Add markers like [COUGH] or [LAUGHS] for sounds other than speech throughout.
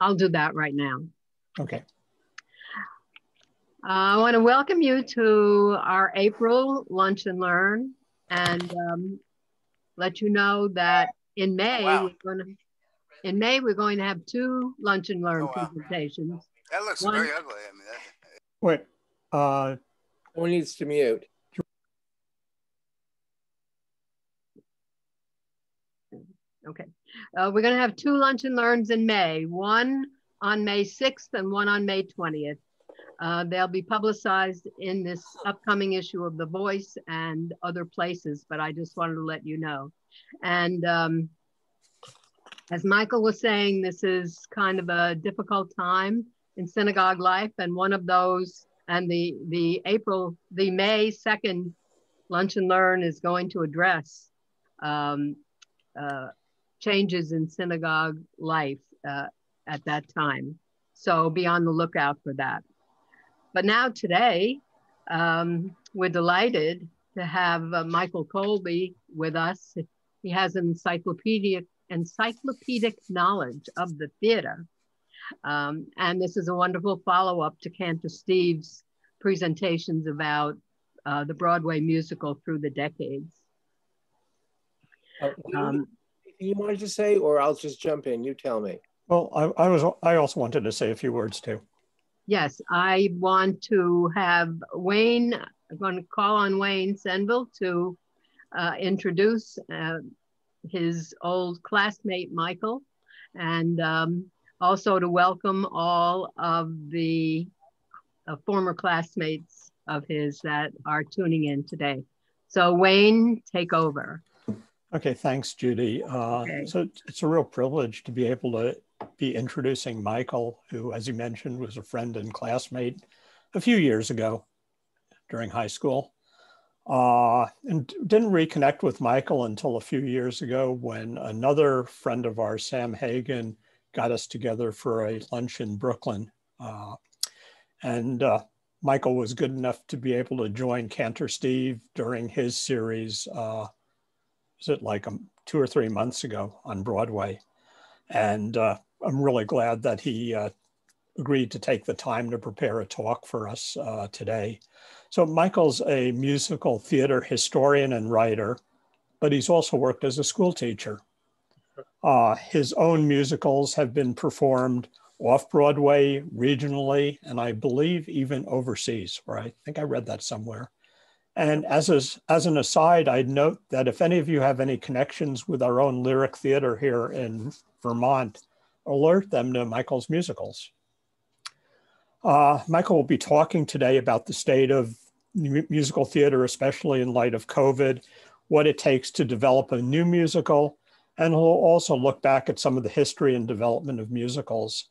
I'll do that right now. Okay. Uh, I want to welcome you to our April Lunch and Learn and um, let you know that in May, wow. we're going to, in May, we're going to have two Lunch and Learn oh, wow. presentations. That looks One, very ugly. I mean, that... Wait, uh, who needs to mute? Okay. Uh, we're going to have two lunch and learns in May, one on May 6th and one on May 20th. Uh, they'll be publicized in this upcoming issue of The Voice and other places, but I just wanted to let you know. And um, as Michael was saying, this is kind of a difficult time in synagogue life, and one of those, and the the April, the May 2nd Lunch and Learn is going to address um, uh, changes in synagogue life uh, at that time. So be on the lookout for that. But now today, um, we're delighted to have uh, Michael Colby with us. He has an encyclopedic, encyclopedic knowledge of the theater. Um, and this is a wonderful follow-up to Cantor Steve's presentations about uh, the Broadway musical through the decades. Uh, um, you wanted to say, or I'll just jump in. You tell me. Well, I, I was. I also wanted to say a few words too. Yes, I want to have Wayne, I'm going to call on Wayne Senville to uh, introduce uh, his old classmate, Michael, and um, also to welcome all of the uh, former classmates of his that are tuning in today. So Wayne, take over. Okay, thanks, Judy. Uh, okay. So it's a real privilege to be able to be introducing Michael, who, as you mentioned, was a friend and classmate a few years ago during high school. Uh, and didn't reconnect with Michael until a few years ago when another friend of ours, Sam Hagen, got us together for a lunch in Brooklyn. Uh, and uh, Michael was good enough to be able to join Cantor Steve during his series, uh, it like um, two or three months ago on Broadway. And uh, I'm really glad that he uh, agreed to take the time to prepare a talk for us uh, today. So Michael's a musical theater historian and writer, but he's also worked as a school teacher. Uh, his own musicals have been performed off Broadway, regionally, and I believe even overseas, where I think I read that somewhere. And as, a, as an aside, I'd note that if any of you have any connections with our own lyric theater here in Vermont, alert them to Michael's musicals. Uh, Michael will be talking today about the state of musical theater, especially in light of COVID, what it takes to develop a new musical, and he'll also look back at some of the history and development of musicals.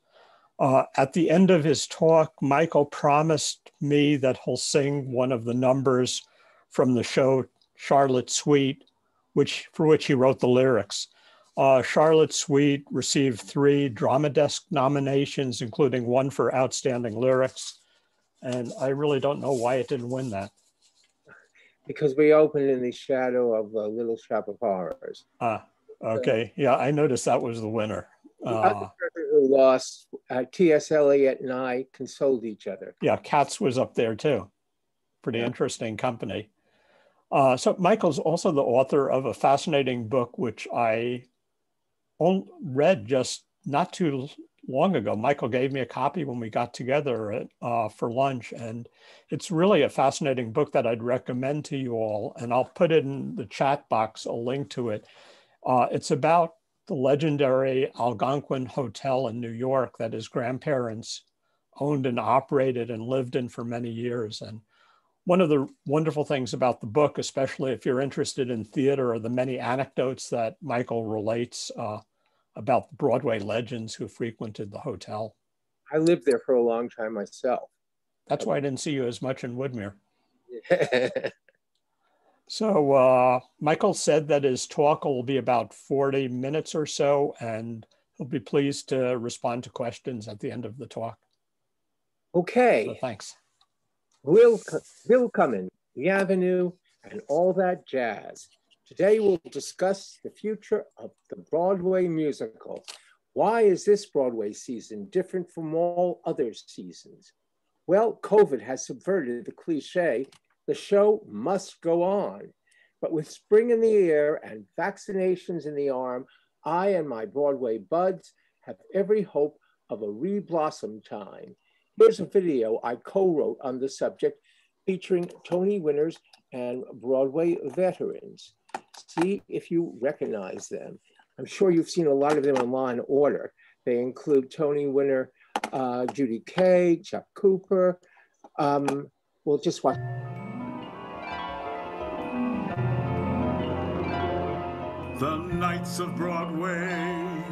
Uh, at the end of his talk, Michael promised me that he'll sing one of the numbers from the show Charlotte Sweet, which for which he wrote the lyrics. Uh, Charlotte Sweet received three Drama Desk nominations, including one for Outstanding Lyrics. And I really don't know why it didn't win that. Because we opened in the shadow of a Little Shop of Horrors. Ah, okay. Yeah, I noticed that was the winner. The uh, other who lost, uh, T.S. Eliot and I consoled each other. Yeah, Cats was up there too. Pretty yeah. interesting company. Uh, so Michael's also the author of a fascinating book, which I read just not too long ago. Michael gave me a copy when we got together at, uh, for lunch, and it's really a fascinating book that I'd recommend to you all. And I'll put in the chat box a link to it. Uh, it's about the legendary Algonquin Hotel in New York that his grandparents owned and operated and lived in for many years. And one of the wonderful things about the book, especially if you're interested in theater, are the many anecdotes that Michael relates uh, about the Broadway legends who frequented the hotel. I lived there for a long time myself. That's why I didn't see you as much in Woodmere. [LAUGHS] so uh, Michael said that his talk will be about 40 minutes or so, and he'll be pleased to respond to questions at the end of the talk. Okay. So thanks. Will, Willkommen, The Avenue, and all that jazz. Today we'll discuss the future of the Broadway musical. Why is this Broadway season different from all other seasons? Well, COVID has subverted the cliche, the show must go on. But with spring in the air and vaccinations in the arm, I and my Broadway buds have every hope of a re-blossom time. Here's a video I co-wrote on the subject featuring Tony winners and Broadway veterans. See if you recognize them. I'm sure you've seen a lot of them in Law and Order. They include Tony winner uh, Judy Kaye, Chuck Cooper. Um, we'll just watch. The Knights of Broadway,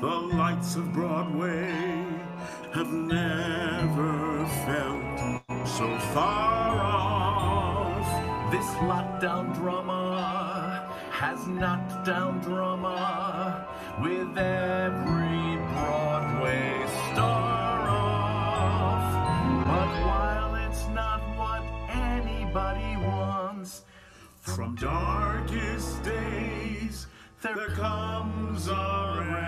the lights of Broadway have never felt so far off. This lockdown drama has knocked down drama with every Broadway star off. But while it's not what anybody wants, from darkest days there comes a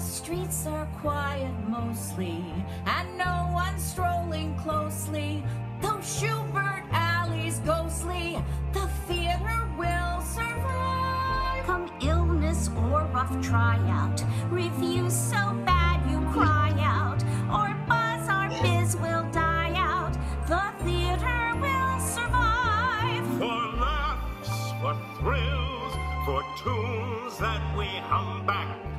streets are quiet mostly, and no one's strolling closely. Though Shubert Alley's ghostly, the theater will survive. Come illness or rough tryout, reviews so bad you cry out, or buzz our biz will die out. The theater will survive. For laughs, for thrills, for tunes that we hum back.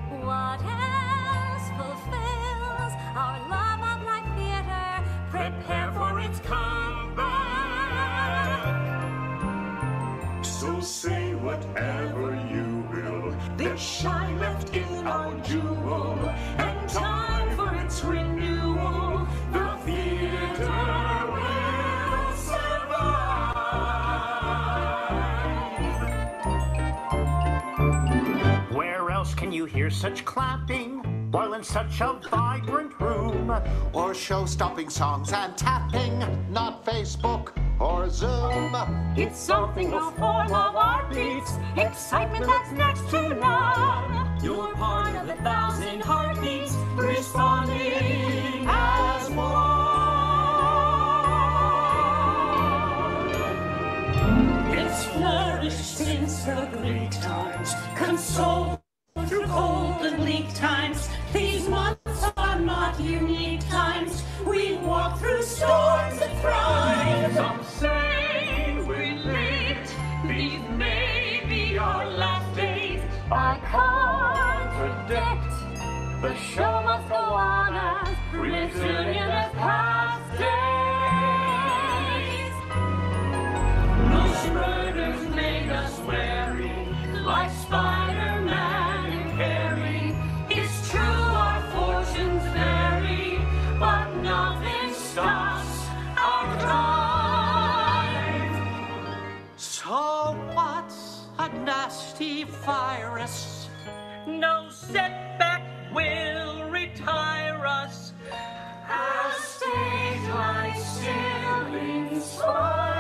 Our jewel, and time for its renewal. The theater will survive. Where else can you hear such clapping while in such a vibrant room? or show-stopping songs and tapping, not Facebook or Zoom. It's something a form of art beats, excitement that's next to none. You're part of a thousand heartbeats, responding as one. It's flourished since the great times, consoled through cold and bleak times. These months are not unique times. We walk through storms and thrive. Some say we lived, these may be our last. I can't predict. The show must go on as resilient as past days. Most murders made us wary, like Spider-Man nasty virus? No setback will retire us. Our stage lights still inspire us.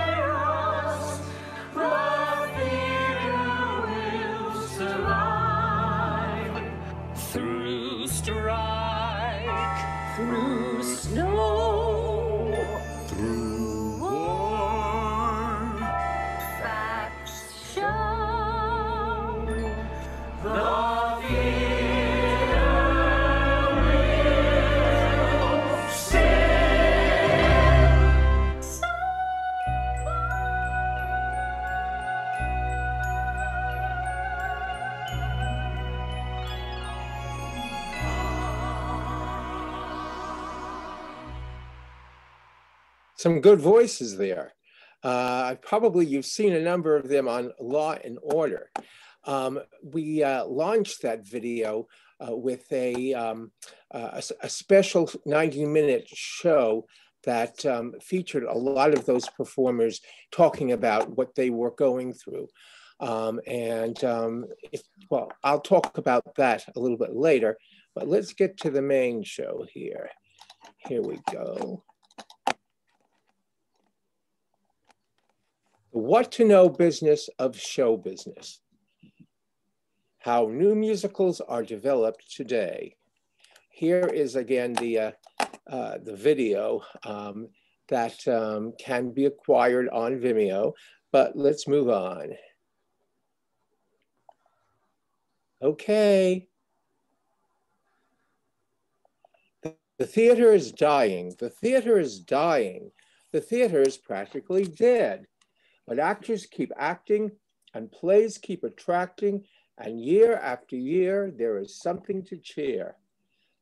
Some good voices there. Uh, probably you've seen a number of them on Law and Order. Um, we uh, launched that video uh, with a, um, a, a special 90 minute show that um, featured a lot of those performers talking about what they were going through. Um, and um, if, well, I'll talk about that a little bit later, but let's get to the main show here. Here we go. What to know business of show business. How new musicals are developed today. Here is again the, uh, uh, the video um, that um, can be acquired on Vimeo, but let's move on. Okay. The theater is dying. The theater is dying. The theater is practically dead. But actors keep acting and plays keep attracting, and year after year, there is something to cheer.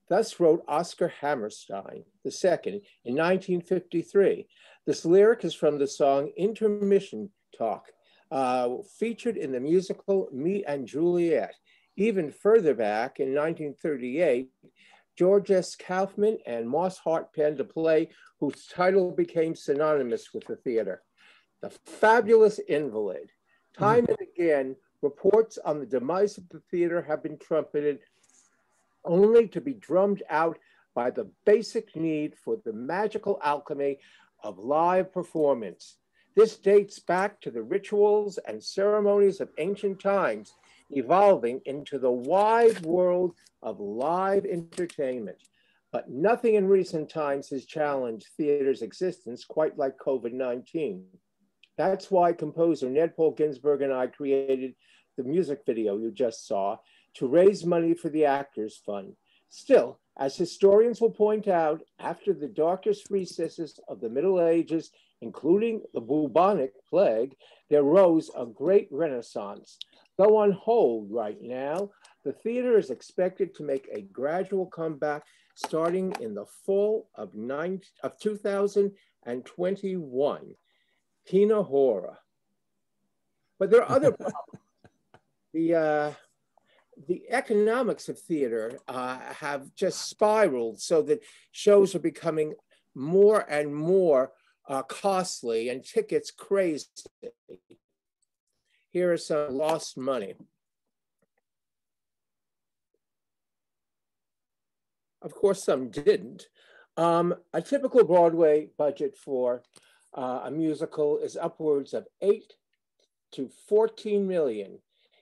Thus wrote Oscar Hammerstein II in 1953. This lyric is from the song Intermission Talk, uh, featured in the musical Me and Juliet. Even further back in 1938, George S. Kaufman and Moss Hart penned a play whose title became synonymous with the theater. The Fabulous Invalid. Time and again, reports on the demise of the theater have been trumpeted only to be drummed out by the basic need for the magical alchemy of live performance. This dates back to the rituals and ceremonies of ancient times evolving into the wide world of live entertainment. But nothing in recent times has challenged theater's existence quite like COVID 19. That's why composer Ned Paul Ginsberg and I created the music video you just saw to raise money for the Actors Fund. Still, as historians will point out, after the darkest recesses of the Middle Ages, including the bubonic plague, there rose a great renaissance Though on hold right now, the theater is expected to make a gradual comeback starting in the fall of, nine, of 2021. Tina Hora. But there are other [LAUGHS] problems. the, uh, the economics of theater uh, have just spiraled so that shows are becoming more and more uh, costly and tickets crazy. Here is some lost money. Of course, some didn't. Um, a typical Broadway budget for uh, a musical is upwards of eight to 14 million.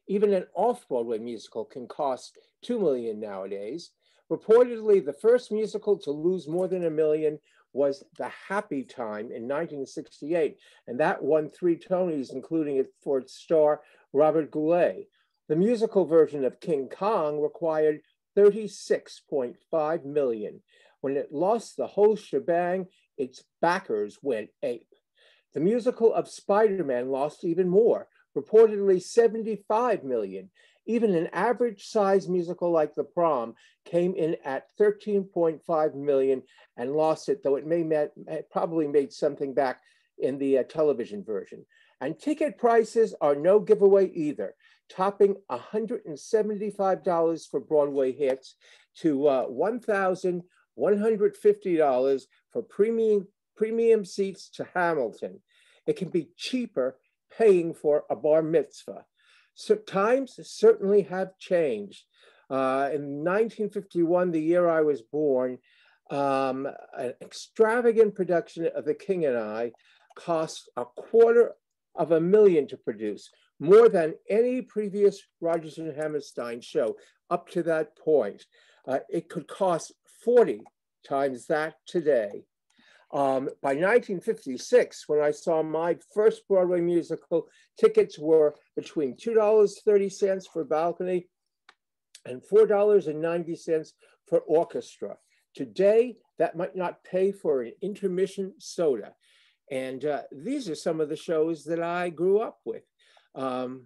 Even an off-Broadway musical can cost 2 million nowadays. Reportedly, the first musical to lose more than a million was The Happy Time in 1968, and that won three Tonys, including it for its star, Robert Goulet. The musical version of King Kong required 36.5 million. When it lost the whole shebang, its backers went ape. The musical of Spider-Man lost even more, reportedly 75 million, even an average size musical like The Prom came in at 13.5 million and lost it, though it may met, probably made something back in the uh, television version. And ticket prices are no giveaway either, topping $175 for Broadway hits to uh, $1,150 for premium, premium seats to Hamilton. It can be cheaper paying for a bar mitzvah. So times certainly have changed. Uh, in 1951, the year I was born, um, an extravagant production of The King and I cost a quarter of a million to produce, more than any previous Rodgers and Hammerstein show up to that point. Uh, it could cost 40 times that today. Um, by 1956, when I saw my first Broadway musical, tickets were between $2.30 for balcony and $4.90 for orchestra. Today, that might not pay for an intermission soda. And uh, these are some of the shows that I grew up with. Um,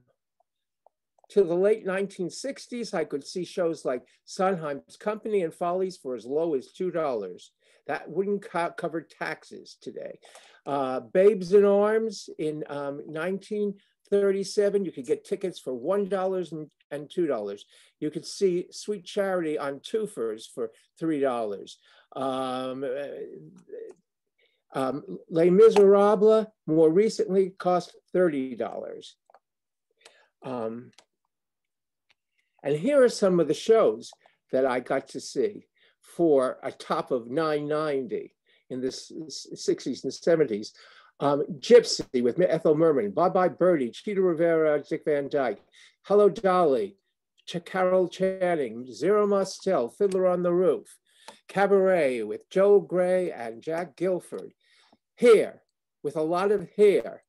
to the late 1960s, I could see shows like Sondheim's Company and Follies for as low as $2. That wouldn't co cover taxes today. Uh, Babes in Arms in um, 1937, you could get tickets for $1 and $2. You could see Sweet Charity on twofers for $3. Um, uh, um, Les Miserables more recently cost $30. Um, and here are some of the shows that I got to see for a top of 990 in the 60s and 70s. Um, Gypsy with Ethel Merman, Bye Bye Birdie, Chita Rivera, Dick Van Dyke, Hello Dolly, Carol Channing, Zero Mostel, Fiddler on the Roof, Cabaret with Joel Grey and Jack Gilford, Hair with a lot of hair,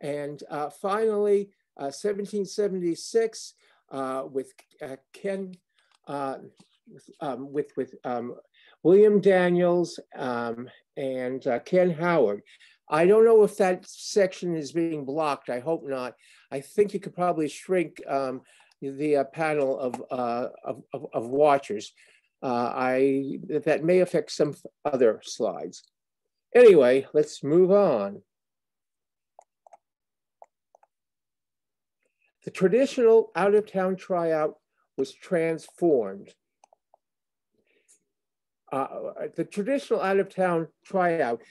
and uh, finally, uh, 1776 uh, with uh, Ken, uh, um, with, with um, William Daniels um, and uh, Ken Howard. I don't know if that section is being blocked. I hope not. I think you could probably shrink um, the uh, panel of, uh, of, of, of, watchers. Uh, I That may affect some other slides. Anyway, let's move on. The traditional out-of-town tryout was transformed. Uh, the traditional out-of-town tryout,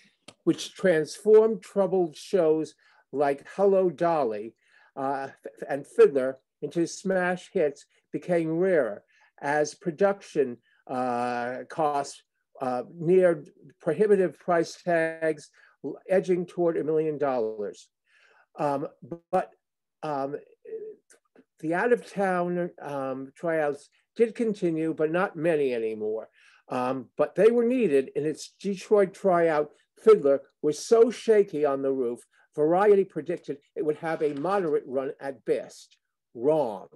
which transformed troubled shows like Hello Dolly uh, and Fiddler into smash hits, became rarer as production uh, costs uh, near prohibitive price tags, edging toward a million dollars. Um, but um, the out of town um, tryouts did continue, but not many anymore. Um, but they were needed, and its Detroit tryout Fiddler was so shaky on the roof, Variety predicted it would have a moderate run at best. Wrong.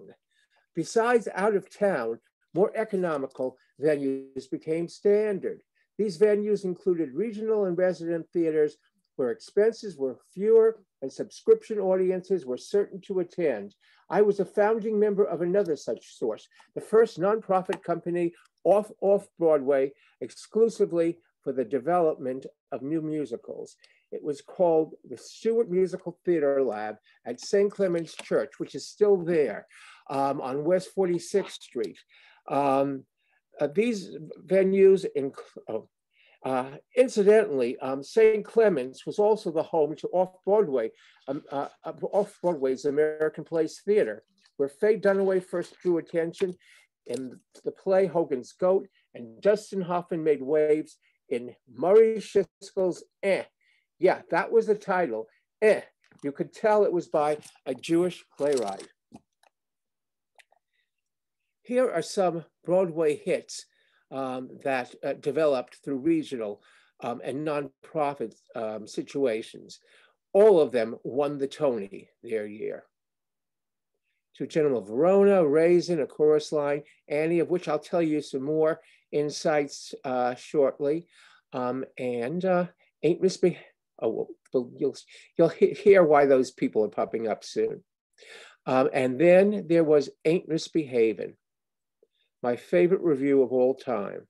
Besides out of town, more economical venues became standard. These venues included regional and resident theaters where expenses were fewer and subscription audiences were certain to attend. I was a founding member of another such source, the first nonprofit company off off Broadway exclusively for the development of new musicals. It was called the Stewart Musical Theater Lab at St. Clement's Church, which is still there um, on West 46th Street. Um, uh, these venues, oh, uh, incidentally, um, St. Clement's was also the home to Off-Broadway, um, uh, uh, Off-Broadway's American Place Theater, where Faye Dunaway first drew attention in the play Hogan's Goat, and Dustin Hoffman made waves in Murray Schisgal's Eh. Yeah, that was the title, Eh. You could tell it was by a Jewish playwright. Here are some Broadway hits um, that uh, developed through regional um, and nonprofit um, situations. All of them won the Tony their year. To General Verona, Raisin, a chorus line, Annie, of which I'll tell you some more insights uh, shortly. Um, and uh, Ain't Misbeh oh, well, you'll, you'll hear why those people are popping up soon. Um, and then there was Ain't Misbehavin', my favorite review of all time.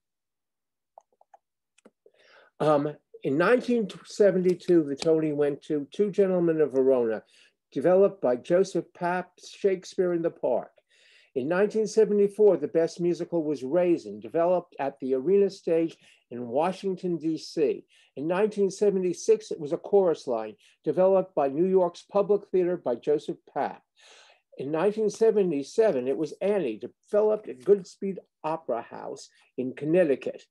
Um, in 1972, the Tony went to Two Gentlemen of Verona, developed by Joseph Papp's Shakespeare in the Park. In 1974, the best musical was Raisin, developed at the Arena Stage in Washington, D.C. In 1976, it was a chorus line, developed by New York's Public Theater by Joseph Papp. In 1977, it was Annie, developed at Goodspeed Opera House in Connecticut.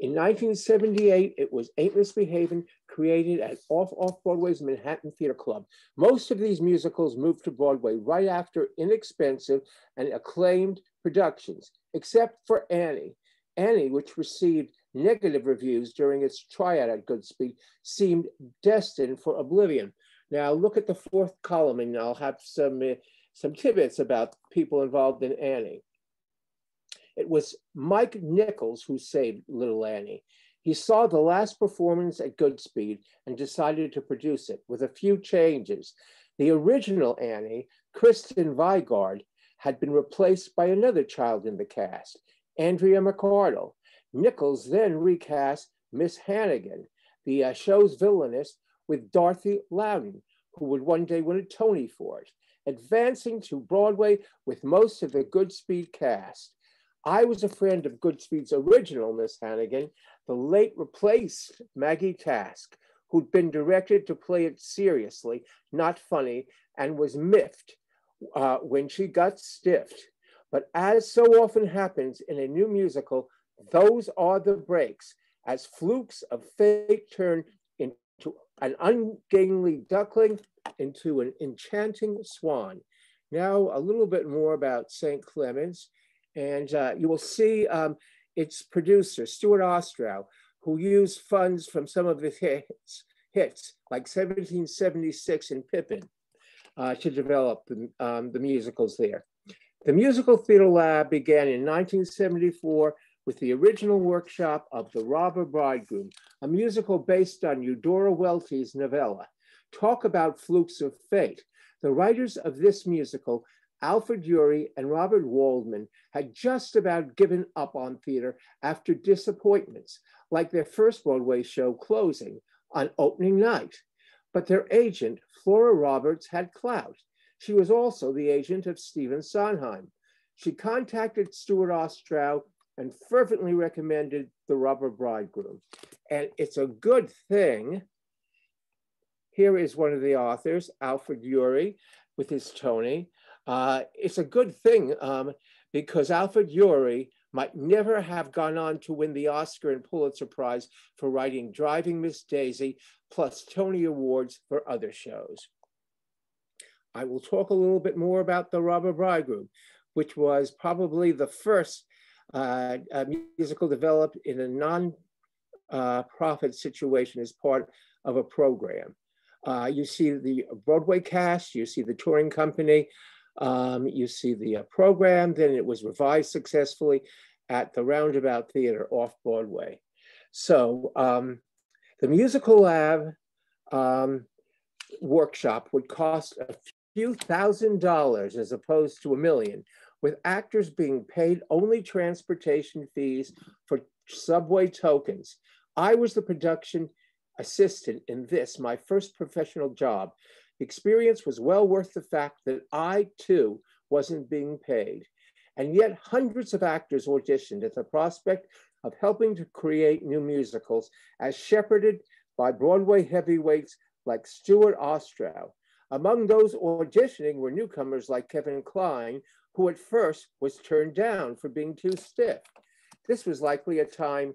In 1978, it was Ain't Misbehavin', created at Off Off Broadway's Manhattan Theater Club. Most of these musicals moved to Broadway right after inexpensive and acclaimed productions, except for Annie. Annie, which received negative reviews during its tryout at Goodspeed, seemed destined for oblivion. Now look at the fourth column and I'll have some uh, some tidbits about people involved in Annie. It was Mike Nichols who saved Little Annie. He saw the last performance at Goodspeed and decided to produce it with a few changes. The original Annie, Kristen Vigard, had been replaced by another child in the cast, Andrea McArdle. Nichols then recast Miss Hannigan, the uh, show's villainess, with Dorothy Loudon, who would one day win a Tony for it advancing to Broadway with most of the Goodspeed cast. I was a friend of Goodspeed's original Miss Hannigan, the late replaced Maggie Task, who'd been directed to play it seriously, not funny, and was miffed uh, when she got stiffed. But as so often happens in a new musical, those are the breaks as flukes of fate turn into an ungainly duckling into an enchanting swan. Now, a little bit more about St. Clements, and uh, you will see um, its producer, Stuart Ostrow, who used funds from some of the hits, hits like 1776 and Pippin, uh, to develop the, um, the musicals there. The Musical Theater Lab began in 1974 with the original workshop of The Robber Bridegroom, a musical based on Eudora Welty's novella. Talk about flukes of fate. The writers of this musical, Alfred Uhry and Robert Waldman, had just about given up on theater after disappointments, like their first Broadway show closing on opening night. But their agent, Flora Roberts, had clout. She was also the agent of Stephen Sondheim. She contacted Stuart Ostrow and fervently recommended The Robber Bridegroom. And it's a good thing. Here is one of the authors, Alfred Uhry, with his Tony. Uh, it's a good thing um, because Alfred Uhry might never have gone on to win the Oscar and Pulitzer Prize for writing Driving Miss Daisy, plus Tony Awards for other shows. I will talk a little bit more about The Robber Bridegroom, which was probably the first uh, musical developed in a non-profit uh, situation as part of a program. Uh, you see the Broadway cast, you see the touring company, um, you see the uh, program, then it was revised successfully at the Roundabout Theater off Broadway. So um, the musical lab um, workshop would cost a few thousand dollars as opposed to a million, with actors being paid only transportation fees for subway tokens. I was the production assistant in this, my first professional job. The experience was well worth the fact that I too wasn't being paid. And yet hundreds of actors auditioned at the prospect of helping to create new musicals as shepherded by Broadway heavyweights like Stuart Ostrow, among those auditioning were newcomers like Kevin Kline, who at first was turned down for being too stiff. This was likely a time,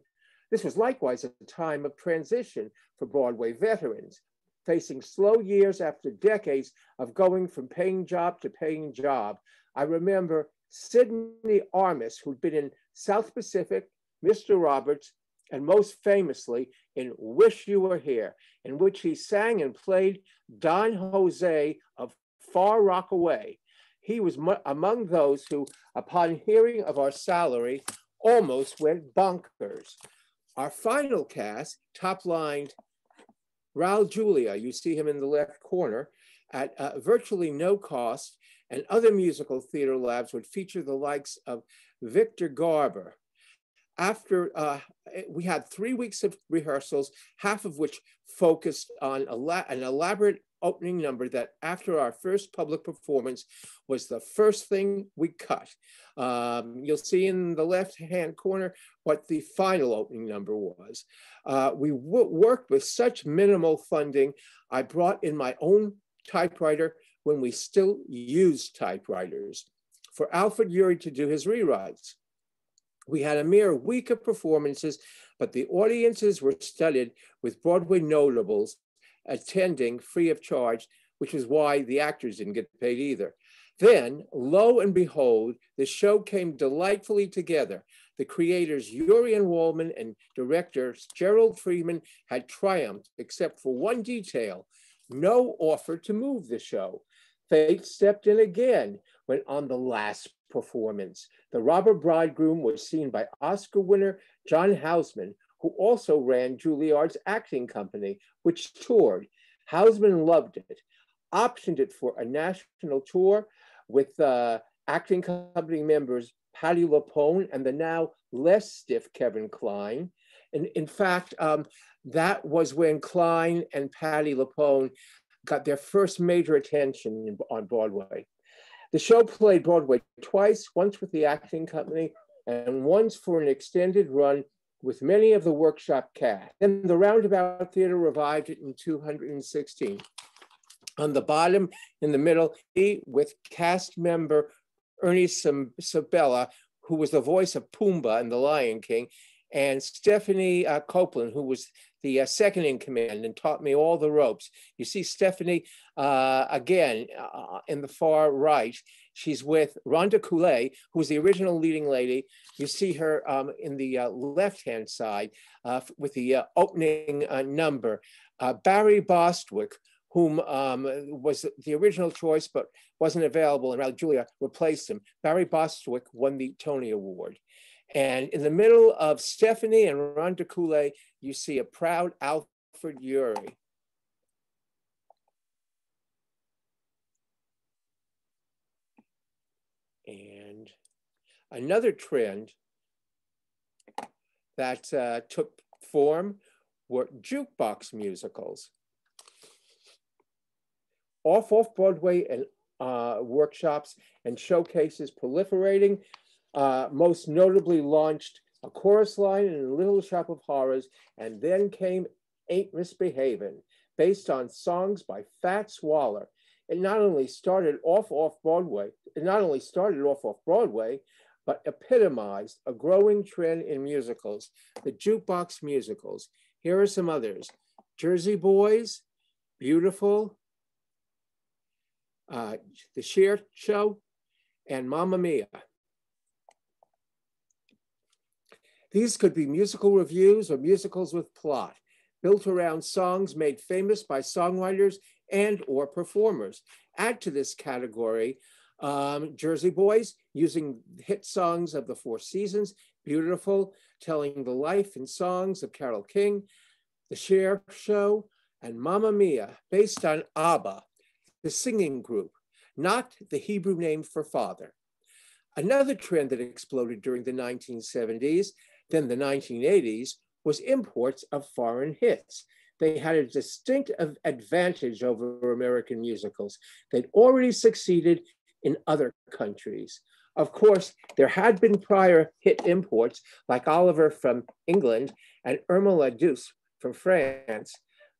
this was likewise a time of transition for Broadway veterans, facing slow years after decades of going from paying job to paying job. I remember Sydney Armus, who'd been in South Pacific, Mr. Roberts, and most famously in Wish You Were Here, in which he sang and played Don Jose of Far Rockaway. He was among those who, upon hearing of our salary, almost went bonkers. Our final cast top-lined Raul Julia, you see him in the left corner, at uh, virtually no cost, and other musical theater labs would feature the likes of Victor Garber, after uh, we had three weeks of rehearsals, half of which focused on an elaborate opening number that after our first public performance was the first thing we cut. Um, you'll see in the left-hand corner what the final opening number was. Uh, we worked with such minimal funding, I brought in my own typewriter when we still used typewriters for Alfred Uhry to do his rewrites. We had a mere week of performances, but the audiences were studded with Broadway notables attending free of charge, which is why the actors didn't get paid either. Then, lo and behold, the show came delightfully together. The creators Uhry and Waldman and director Gerald Freedman had triumphed, except for one detail no offer to move the show. Fate stepped in again when on the last performance. The robber bridegroom was seen by Oscar winner John Houseman, who also ran Juilliard's acting company, which toured. Houseman loved it, optioned it for a national tour with uh, acting company members Patti LuPone and the now less stiff Kevin Kline. And in fact, um, that was when Kline and Patti LuPone got their first major attention on Broadway. The show played Broadway twice, once with the acting company and once for an extended run with many of the workshop cast. And the Roundabout Theater revived it in 216. On the bottom, in the middle, with cast member Ernie Sabella, who was the voice of Pumbaa in The Lion King, and Stephanie uh, Copeland, who was the uh, second in command and taught me all the ropes. You see Stephanie uh, again uh, in the far right. She's with Rhonda Coullet, who was the original leading lady. You see her um, in the uh, left-hand side uh, with the opening number. Barry Bostwick, whom um, was the original choice but wasn't available, and Raul Julia replaced him. Barry Bostwick won the Tony Award. And in the middle of Stephanie and Rhonda Coullet, you see a proud Alfred Uhry. And another trend that uh, took form were jukebox musicals. Off off Broadway and uh, workshops and showcases proliferating uh, most notably launched a chorus line in Little Shop of Horrors, and then came Ain't Misbehavin', based on songs by Fats Waller. It not only started off off Broadway, it not only started off off Broadway, but epitomized a growing trend in musicals, the jukebox musicals. Here are some others. Jersey Boys, Beautiful, uh, The Cher Show, and Mamma Mia. These could be musical reviews or musicals with plot, built around songs made famous by songwriters and or performers. Add to this category um, Jersey Boys, using hit songs of the Four Seasons, Beautiful, telling the life and songs of Carole King, The Cher Show, and Mamma Mia, based on ABBA, the singing group, not the Hebrew name for father. Another trend that exploded during the 1970s then the 1980s was imports of foreign hits. They had a distinct advantage over American musicals. They'd already succeeded in other countries. Of course, there had been prior hit imports like Oliver from England and Irma la Douce from France,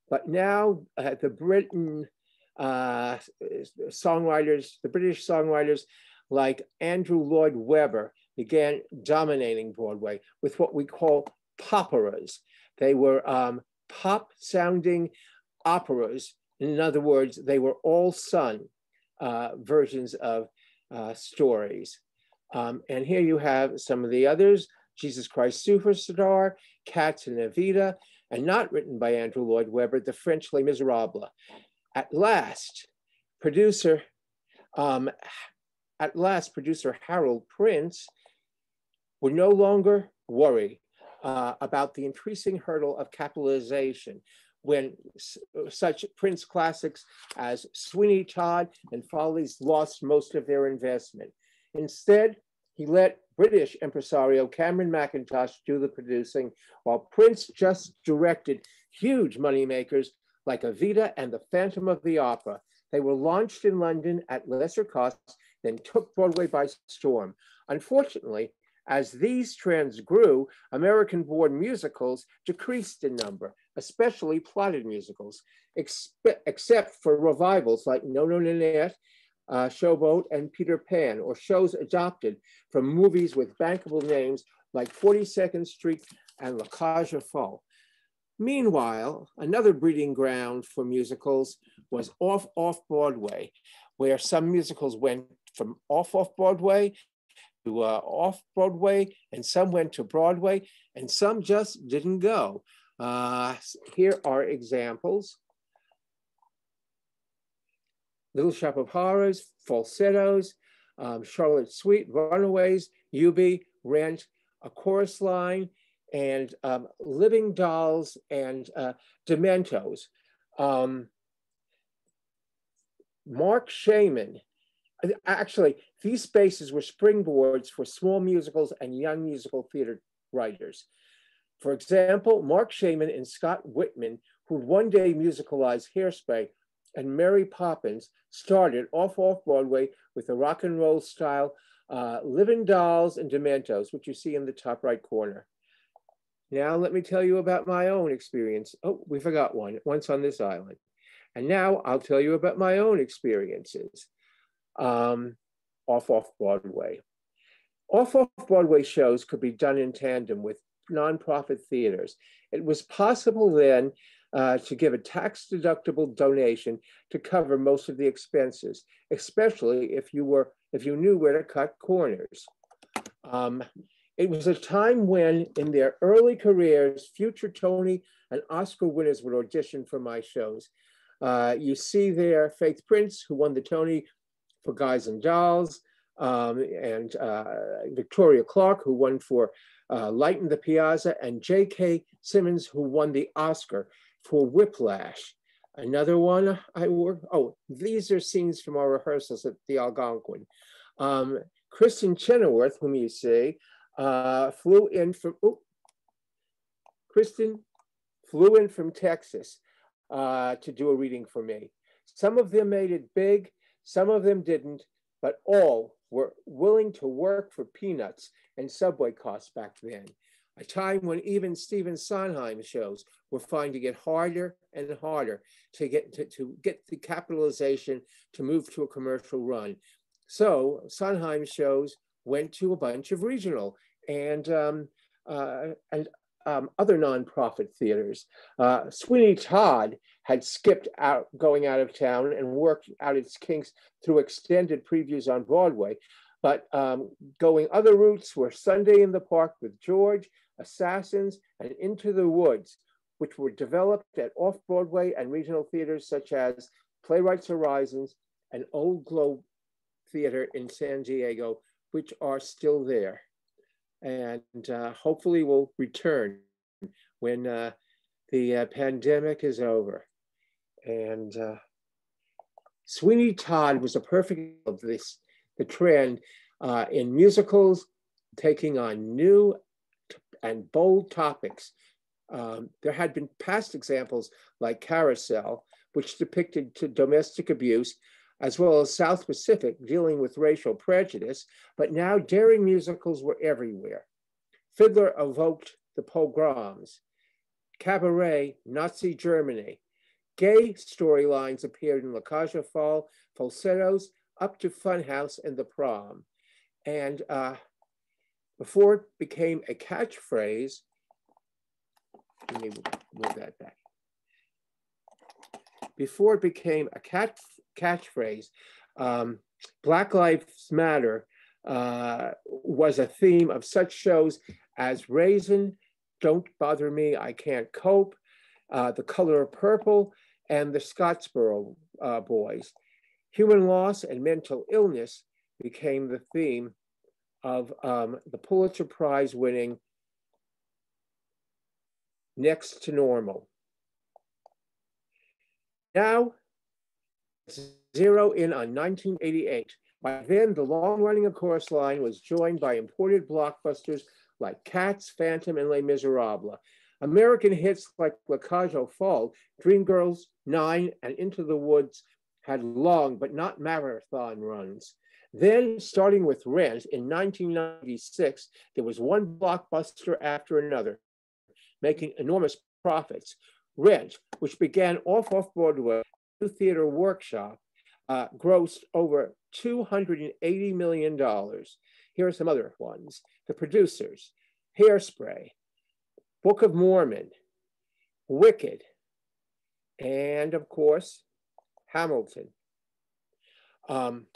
but now uh, the Britain uh, songwriters, the British songwriters like Andrew Lloyd Webber began dominating Broadway with what we call poperas. They were um, pop sounding operas. In other words, they were all sung uh, versions of uh, stories. Um, and here you have some of the others Jesus Christ Superstar, Cats and Evita, and not written by Andrew Lloyd Webber, the French Les Miserables. At last, producer, um, at last, producer Harold Prince would no longer worry uh, about the increasing hurdle of capitalization when such Prince classics as Sweeney Todd and Follies lost most of their investment. Instead, he let British impresario Cameron Mackintosh do the producing, while Prince just directed huge moneymakers like Evita and The Phantom of the Opera. They were launched in London at lesser costs, then took Broadway by storm. Unfortunately, as these trends grew, American born musicals decreased in number, especially plotted musicals, except for revivals like No No Nanette, uh, Showboat, and Peter Pan, or shows adopted from movies with bankable names like 42nd Street and La Cage aux Folles. Meanwhile, another breeding ground for musicals was off off Broadway, where some musicals went from off off Broadway to uh, off Broadway, and some went to Broadway, and some just didn't go. Uh, here are examples. Little Shop of Horrors, Falsettos, um, Charlotte Sweet, Runaways, Eubie, Rent, A Chorus Line, and um, Living Dolls and uh, Dementos. Um, Marc Shaiman actually, these spaces were springboards for small musicals and young musical theater writers. For example, Marc Shaiman and Scott Wittman, who'd one day musicalized Hairspray, and Mary Poppins started off off Broadway with a rock and roll style uh, Living Dolls and Dementos, which you see in the top right corner. Now let me tell you about my own experience. Oh, we forgot one, once on this island. And now I'll tell you about my own experiences um, off off Broadway. Off off Broadway shows could be done in tandem with nonprofit theaters. It was possible then uh, to give a tax deductible donation to cover most of the expenses, especially if you were if you knew where to cut corners. Um, it was a time when, in their early careers, future Tony and Oscar winners would audition for my shows. Uh, you see there Faith Prince, who won the Tony for Guys and Dolls, um, and uh, Victoria Clark, who won for uh, Light in the Piazza, and J.K. Simmons, who won the Oscar for Whiplash. Another one I worked, oh, these are scenes from our rehearsals at the Algonquin. Um, Kristin Chenoweth, whom you see, uh, flew in from, oh, Kristin flew in from Texas uh, to do a reading for me. Some of them made it big, some of them didn't, but all were willing to work for peanuts and subway costs back then. A time when even Stephen Sondheim shows were finding it harder and harder to get to, to get the capitalization to move to a commercial run. So Sondheim shows went to a bunch of regional and um, uh, and um, other nonprofit theaters. Uh, Sweeney Todd had skipped out, going out of town and worked out its kinks through extended previews on Broadway. But um, going other routes were Sunday in the Park with George, Assassins, and Into the Woods, which were developed at off Broadway and regional theaters such as Playwrights Horizons and Old Globe Theater in San Diego, which are still there and uh, hopefully will return when uh, the uh, pandemic is over. And uh, Sweeney Todd was a perfect of this the trend uh, in musicals taking on new and bold topics. Um, there had been past examples like Carousel, which depicted domestic abuse as well as South Pacific dealing with racial prejudice, but now daring musicals were everywhere. Fiddler evoked the pogroms. Cabaret, Nazi Germany. Gay storylines appeared in La aux Folles, falsettos, up to Funhouse and the prom. And uh, before it became a catchphrase, let me move that back. Before it became a catch catchphrase. Um, Black Lives Matter uh, was a theme of such shows as Raisin, Don't Bother Me, I Can't Cope, uh, The Color of Purple, and The Scottsboro uh, Boys. Human loss and mental illness became the theme of um, the Pulitzer Prize winning Next to Normal. Now, zero in on 1988. By then, the long-running of chorus line was joined by imported blockbusters like Cats, Phantom, and Les Miserables. American hits like La Cage aux Folles, Dreamgirls, Nine, and Into the Woods had long but not marathon runs. Then, starting with Rent in 1996, there was one blockbuster after another, making enormous profits. Rent, which began off off Broadway Theater Workshop uh, grossed over $280 million. Here are some other ones. The producers, Hairspray, Book of Mormon, Wicked, and of course, Hamilton. Um,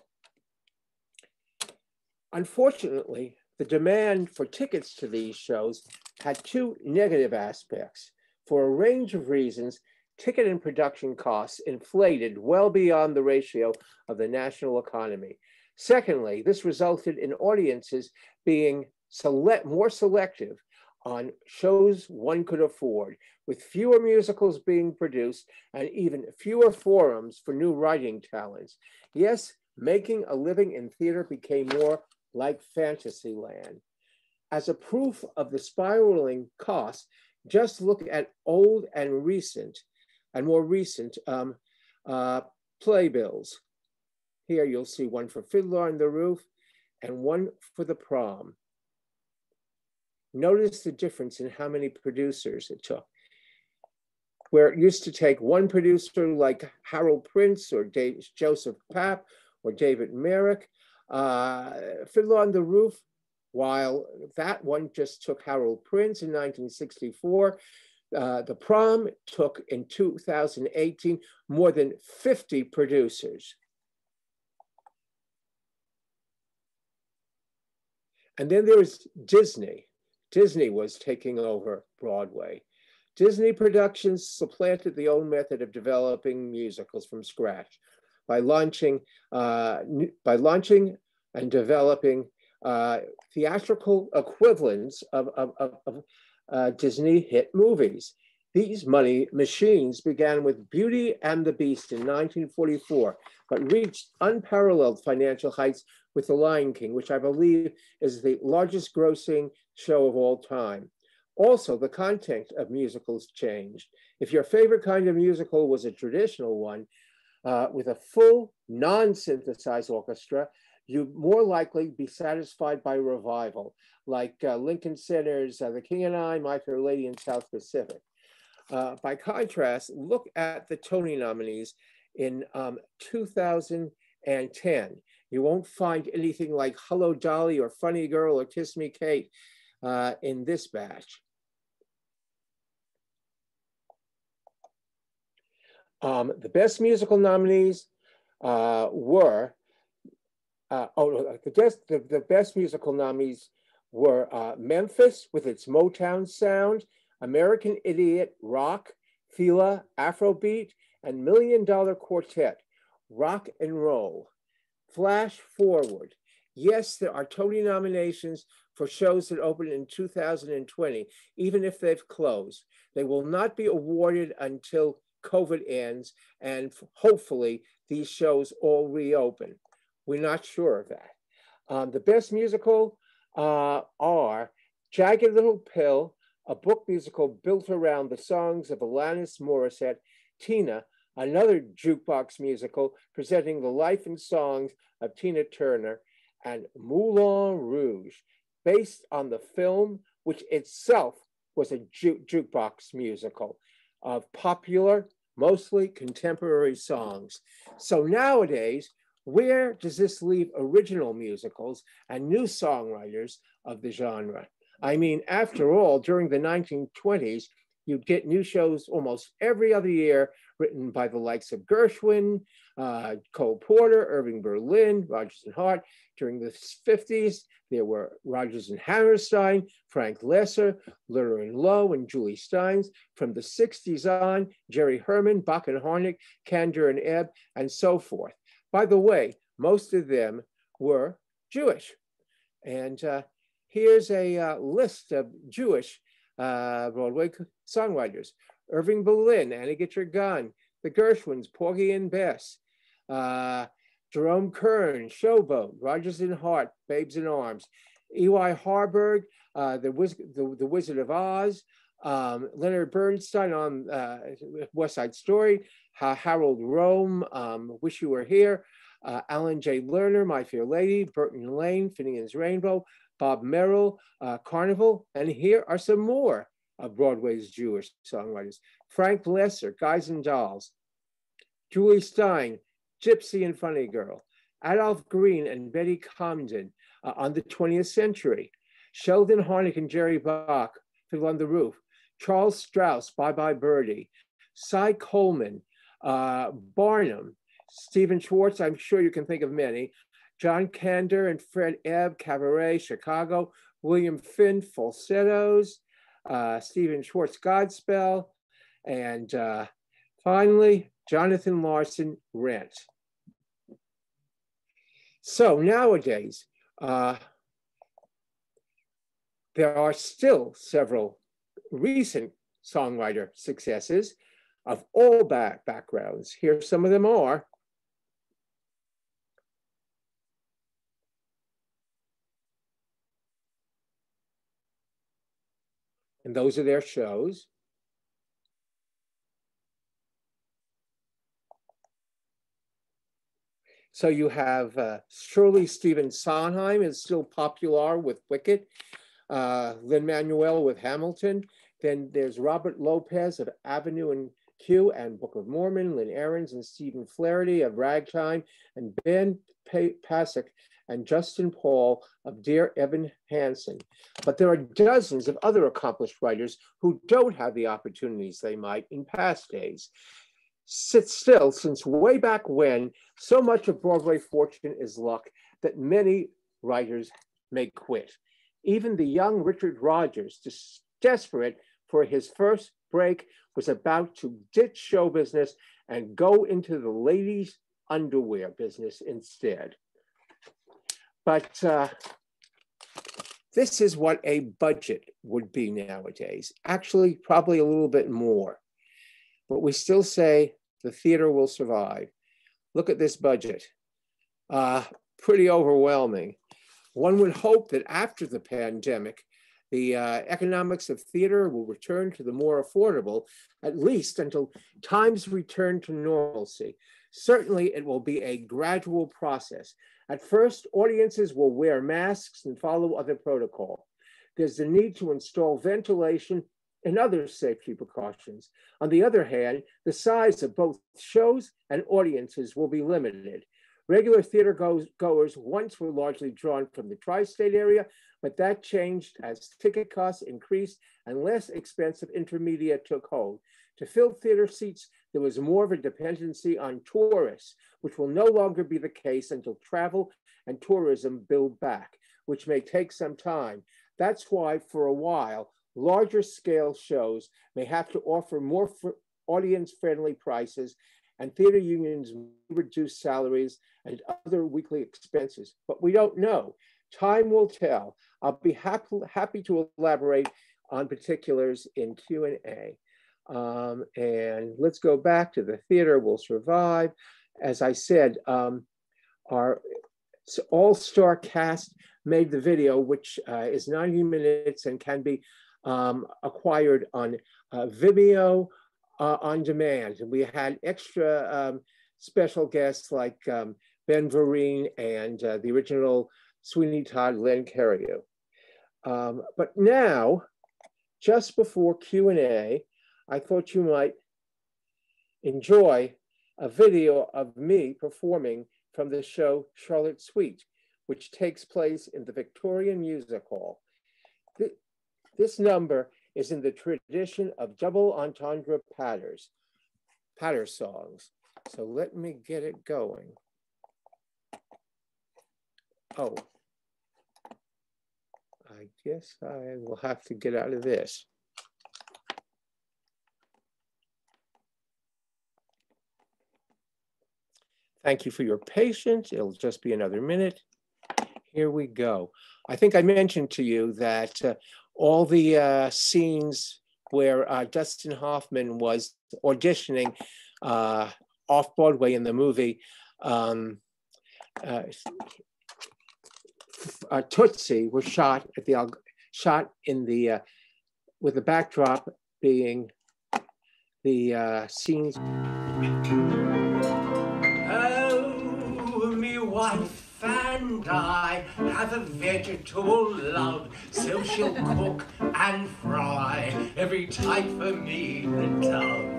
unfortunately, the demand for tickets to these shows had two negative aspects. For a range of reasons, ticket and production costs inflated well beyond the ratio of the national economy. Secondly, this resulted in audiences being select, more selective on shows one could afford, with fewer musicals being produced and even fewer forums for new writing talents. Yes, making a living in theater became more like Fantasyland. As a proof of the spiraling costs, just look at old and recent and more recent um, uh, playbills. Here you'll see one for Fiddler on the Roof and one for the prom. Notice the difference in how many producers it took. Where it used to take one producer like Harold Prince or Dave, Joseph Papp or David Merrick, uh, Fiddler on the Roof while that one just took Harold Prince in 1964. Uh, the prom took in 2018 more than 50 producers. And then there was Disney. Disney was taking over Broadway. Disney Productions supplanted the old method of developing musicals from scratch by launching, uh, by launching and developing uh, theatrical equivalents of, of, of, of uh, Disney hit movies. These money machines began with Beauty and the Beast in 1944, but reached unparalleled financial heights with The Lion King, which I believe is the largest grossing show of all time. Also, the content of musicals changed. If your favorite kind of musical was a traditional one uh, with a full non-synthesized orchestra, you'd more likely be satisfied by revival, like uh, Lincoln Center's uh, The King and I, My Fair Lady in South Pacific. Uh, by contrast, look at the Tony nominees in um, 2010. You won't find anything like Hello Dolly or Funny Girl or Kiss Me Kate uh, in this batch. Um, the best musical nominees uh, were, uh, oh, the best, the, the best musical nominees were uh, Memphis with its Motown sound, American Idiot, Rock, Fela, Afrobeat, and Million Dollar Quartet, Rock and Roll. Flash forward. Yes, there are Tony nominations for shows that opened in 2020, even if they've closed. They will not be awarded until COVID ends, and hopefully these shows all reopen. We're not sure of that. Um, the best musical uh, are Jagged Little Pill, a book musical built around the songs of Alanis Morissette, Tina, another jukebox musical presenting the life and songs of Tina Turner, and Moulin Rouge, based on the film, which itself was a ju jukebox musical of popular, mostly contemporary songs. So nowadays, where does this leave original musicals and new songwriters of the genre? I mean, after all, during the 1920s, you'd get new shows almost every other year written by the likes of Gershwin, uh, Cole Porter, Irving Berlin, Rodgers and Hart. During the 50s, there were Rodgers and Hammerstein, Frank Loesser, Lerner and Loewe, and Jule Stynes. From the 60s on, Jerry Herman, Bock and Harnick, Kander and Ebb, and so forth. By the way, most of them were Jewish. And uh, here's a uh, list of Jewish uh, Broadway songwriters. Irving Berlin, Annie Get Your Gun, the Gershwins, Porgy and Bess, uh, Jerome Kern, Showboat, Rodgers and Hart, Babes in Arms, E.Y. Harburg, uh, the, Wiz the, the, Wizard of Oz, um, Leonard Bernstein on uh, West Side Story, Harold Rome, um, Wish You Were Here, uh, Alan Jay Lerner, My Fair Lady, Burton Lane, Finnegan's Rainbow, Bob Merrill, uh, Carnival, and here are some more of Broadway's Jewish songwriters. Frank Loesser, Guys and Dolls, Jule Styne, Gypsy and Funny Girl, Adolph Green and Betty Comden uh, on the 20th century, Sheldon Harnick and Jerry Bock, Fiddle on the Roof, Charles Strouse, Bye Bye Birdie, Cy Coleman, uh, Barnum, Stephen Schwartz, I'm sure you can think of many, John Kander and Fred Ebb, Cabaret, Chicago, William Finn, Falsettos, uh, Stephen Schwartz, Godspell, and uh, finally, Jonathan Larson, Rent. So nowadays, uh, there are still several recent songwriter successes of all back backgrounds. Here some of them are. and those are their shows. So you have uh, Shirley Stephen Sondheim is still popular with Wicked, uh, Lin-Manuel with Hamilton. Then there's Robert Lopez of Avenue and Q and Book of Mormon, Lynn Ahrens and Stephen Flaherty of Ragtime, and Ben Pasek and Justin Paul of Dear Evan Hansen. But there are dozens of other accomplished writers who don't have the opportunities they might in past days. Sit still, since way back when, so much of Broadway fortune is luck that many writers may quit. Even the young Richard Rodgers, desperate for his first break, was about to ditch show business and go into the ladies' underwear business instead. But uh, this is what a budget would be nowadays. Actually, probably a little bit more. But we still say the theater will survive. Look at this budget. Uh, pretty overwhelming. One would hope that after the pandemic, the uh, economics of theater will return to the more affordable, at least until times return to normalcy. Certainly, it will be a gradual process. At first, audiences will wear masks and follow other protocol. There's the need to install ventilation and other safety precautions. On the other hand, the size of both shows and audiences will be limited. Regular theater goers once were largely drawn from the tri state area, but that changed as ticket costs increased and less expensive intermedia took hold. To fill theater seats, there was more of a dependency on tourists, which will no longer be the case until travel and tourism build back, which may take some time. That's why, for a while, larger scale shows may have to offer more audience friendly prices and theater unions reduce salaries and other weekly expenses, but we don't know. Time will tell. I'll be happy, happy to elaborate on particulars in Q&A. Um, and let's go back to the theater We'll survive. As I said, um, our all-star cast made the video, which uh, is 90 minutes and can be um, acquired on uh, Vimeo uh, on demand. And we had extra um, special guests like um, Ben Vereen and uh, the original Sweeney Todd, Len Cariou. Um, but now, just before Q&A, I thought you might enjoy a video of me performing from the show Charlotte Sweet, which takes place in the Victorian Music Hall. This number is in the tradition of double entendre patters, patter songs. So let me get it going. Oh, I guess I will have to get out of this. Thank you for your patience. It'll just be another minute. Here we go. I think I mentioned to you that uh, all the uh, scenes where uh, Dustin Hoffman was auditioning uh, off Broadway in the movie um, uh, uh, Tootsie was shot at the shot in the uh, with the backdrop being the scenes. Oh, me wife and I have a vegetable love, so she'll cook and fry every type for me and dove.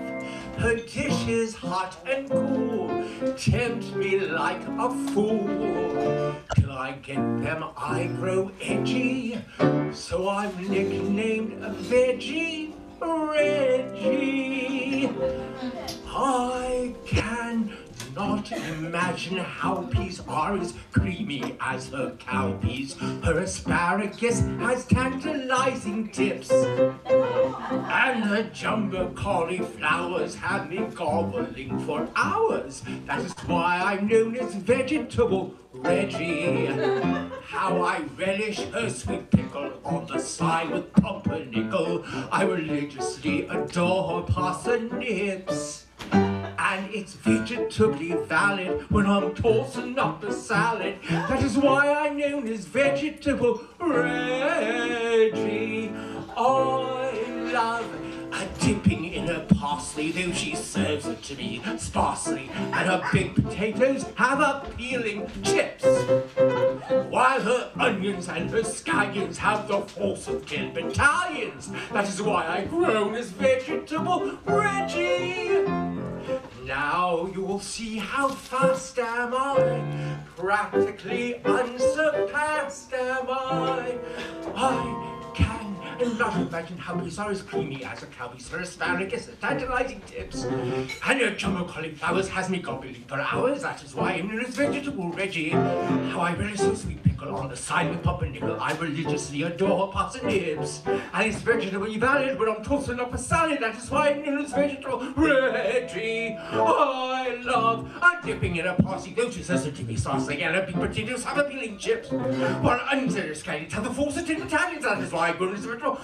Her dishes hot and cool tempt me like a fool. Till I get them, I grow edgy, so I'm nicknamed Veggie Reggie. I not imagine how peas are as creamy as her cowpeas. Her asparagus has tantalizing tips. And the jumbo cauliflowers have me gobbling for hours. That is why I'm known as Vegetable Reggie. How I relish her sweet pickle on the side with pumpernickel. I religiously adore her parsnips and it's vegetably valid when I'm tossing up a salad. That is why I'm known as Vegetable Reggie. I love a dipping in her parsley, though she serves it to me sparsely, and her big potatoes have appealing chips, while her onions and her scallions have the force of ten battalions. That is why I've grown as Vegetable Reggie. now you will see how fast am I. Practically unsurpassed am I. I can not imagine how bizarre is creamy as a cow piece for asparagus tantalizing mm-hmm. tips. Mm-hmm. And your jumbo cauliflowers has me gobbling for hours. That is why I'm known as Vegetable Reggie. How I relish so sweet on the side with pumpernickel. I religiously adore parsnips. And it's vegetably valid when I'm tossing up a salad. That is why I'm known Vegetable Reggie. I love a dipping in a parsley lotus as a dippy sauce. Yellow big potatoes have appealing chips. While unzealous candidates have the faucet in Italians. That is why I'm known as Vegetable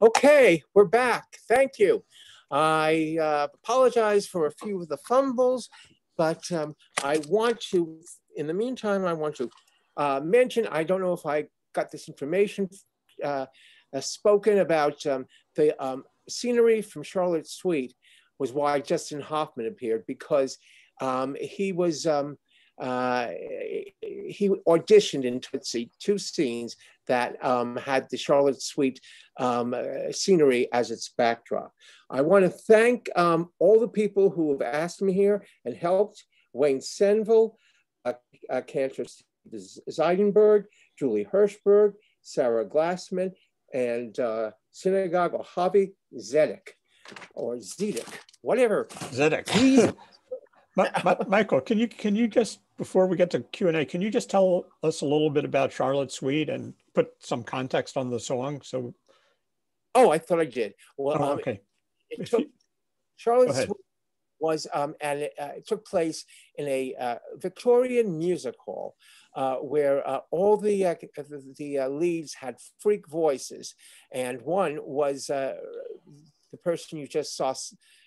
Okay, we're back. Thank you. I uh, apologize for a few of the fumbles, but um, I want to, in the meantime, I want to uh, mention, I don't know if I got this information uh, uh spoken about um, the um, scenery from Charlotte's Sweet was why Dustin Hoffman appeared because um, he was um, uh, he auditioned in Tootsie two scenes that um, had the Charlotte Sweet um, uh, scenery as its backdrop. I want to thank um, all the people who have asked me here and helped. Wayne Senville, uh, uh, Cantor Zeidenberg, Julie Hirschberg, Sarah Glassman, and uh, Synagogue Ohavi Zedek or Zedek, whatever. Zedek. [LAUGHS] Michael, can you can you just before we get to Q and A, can you just tell us a little bit about Charlotte Sweet and put some context on the song? So, oh, I thought I did. Well, oh, um, okay. It, took, Charlotte Sweet was um, and it, uh, it, took place in a uh, Victorian music hall uh, where uh, all the uh, the, the uh, leads had freak voices, and one was the person you just saw,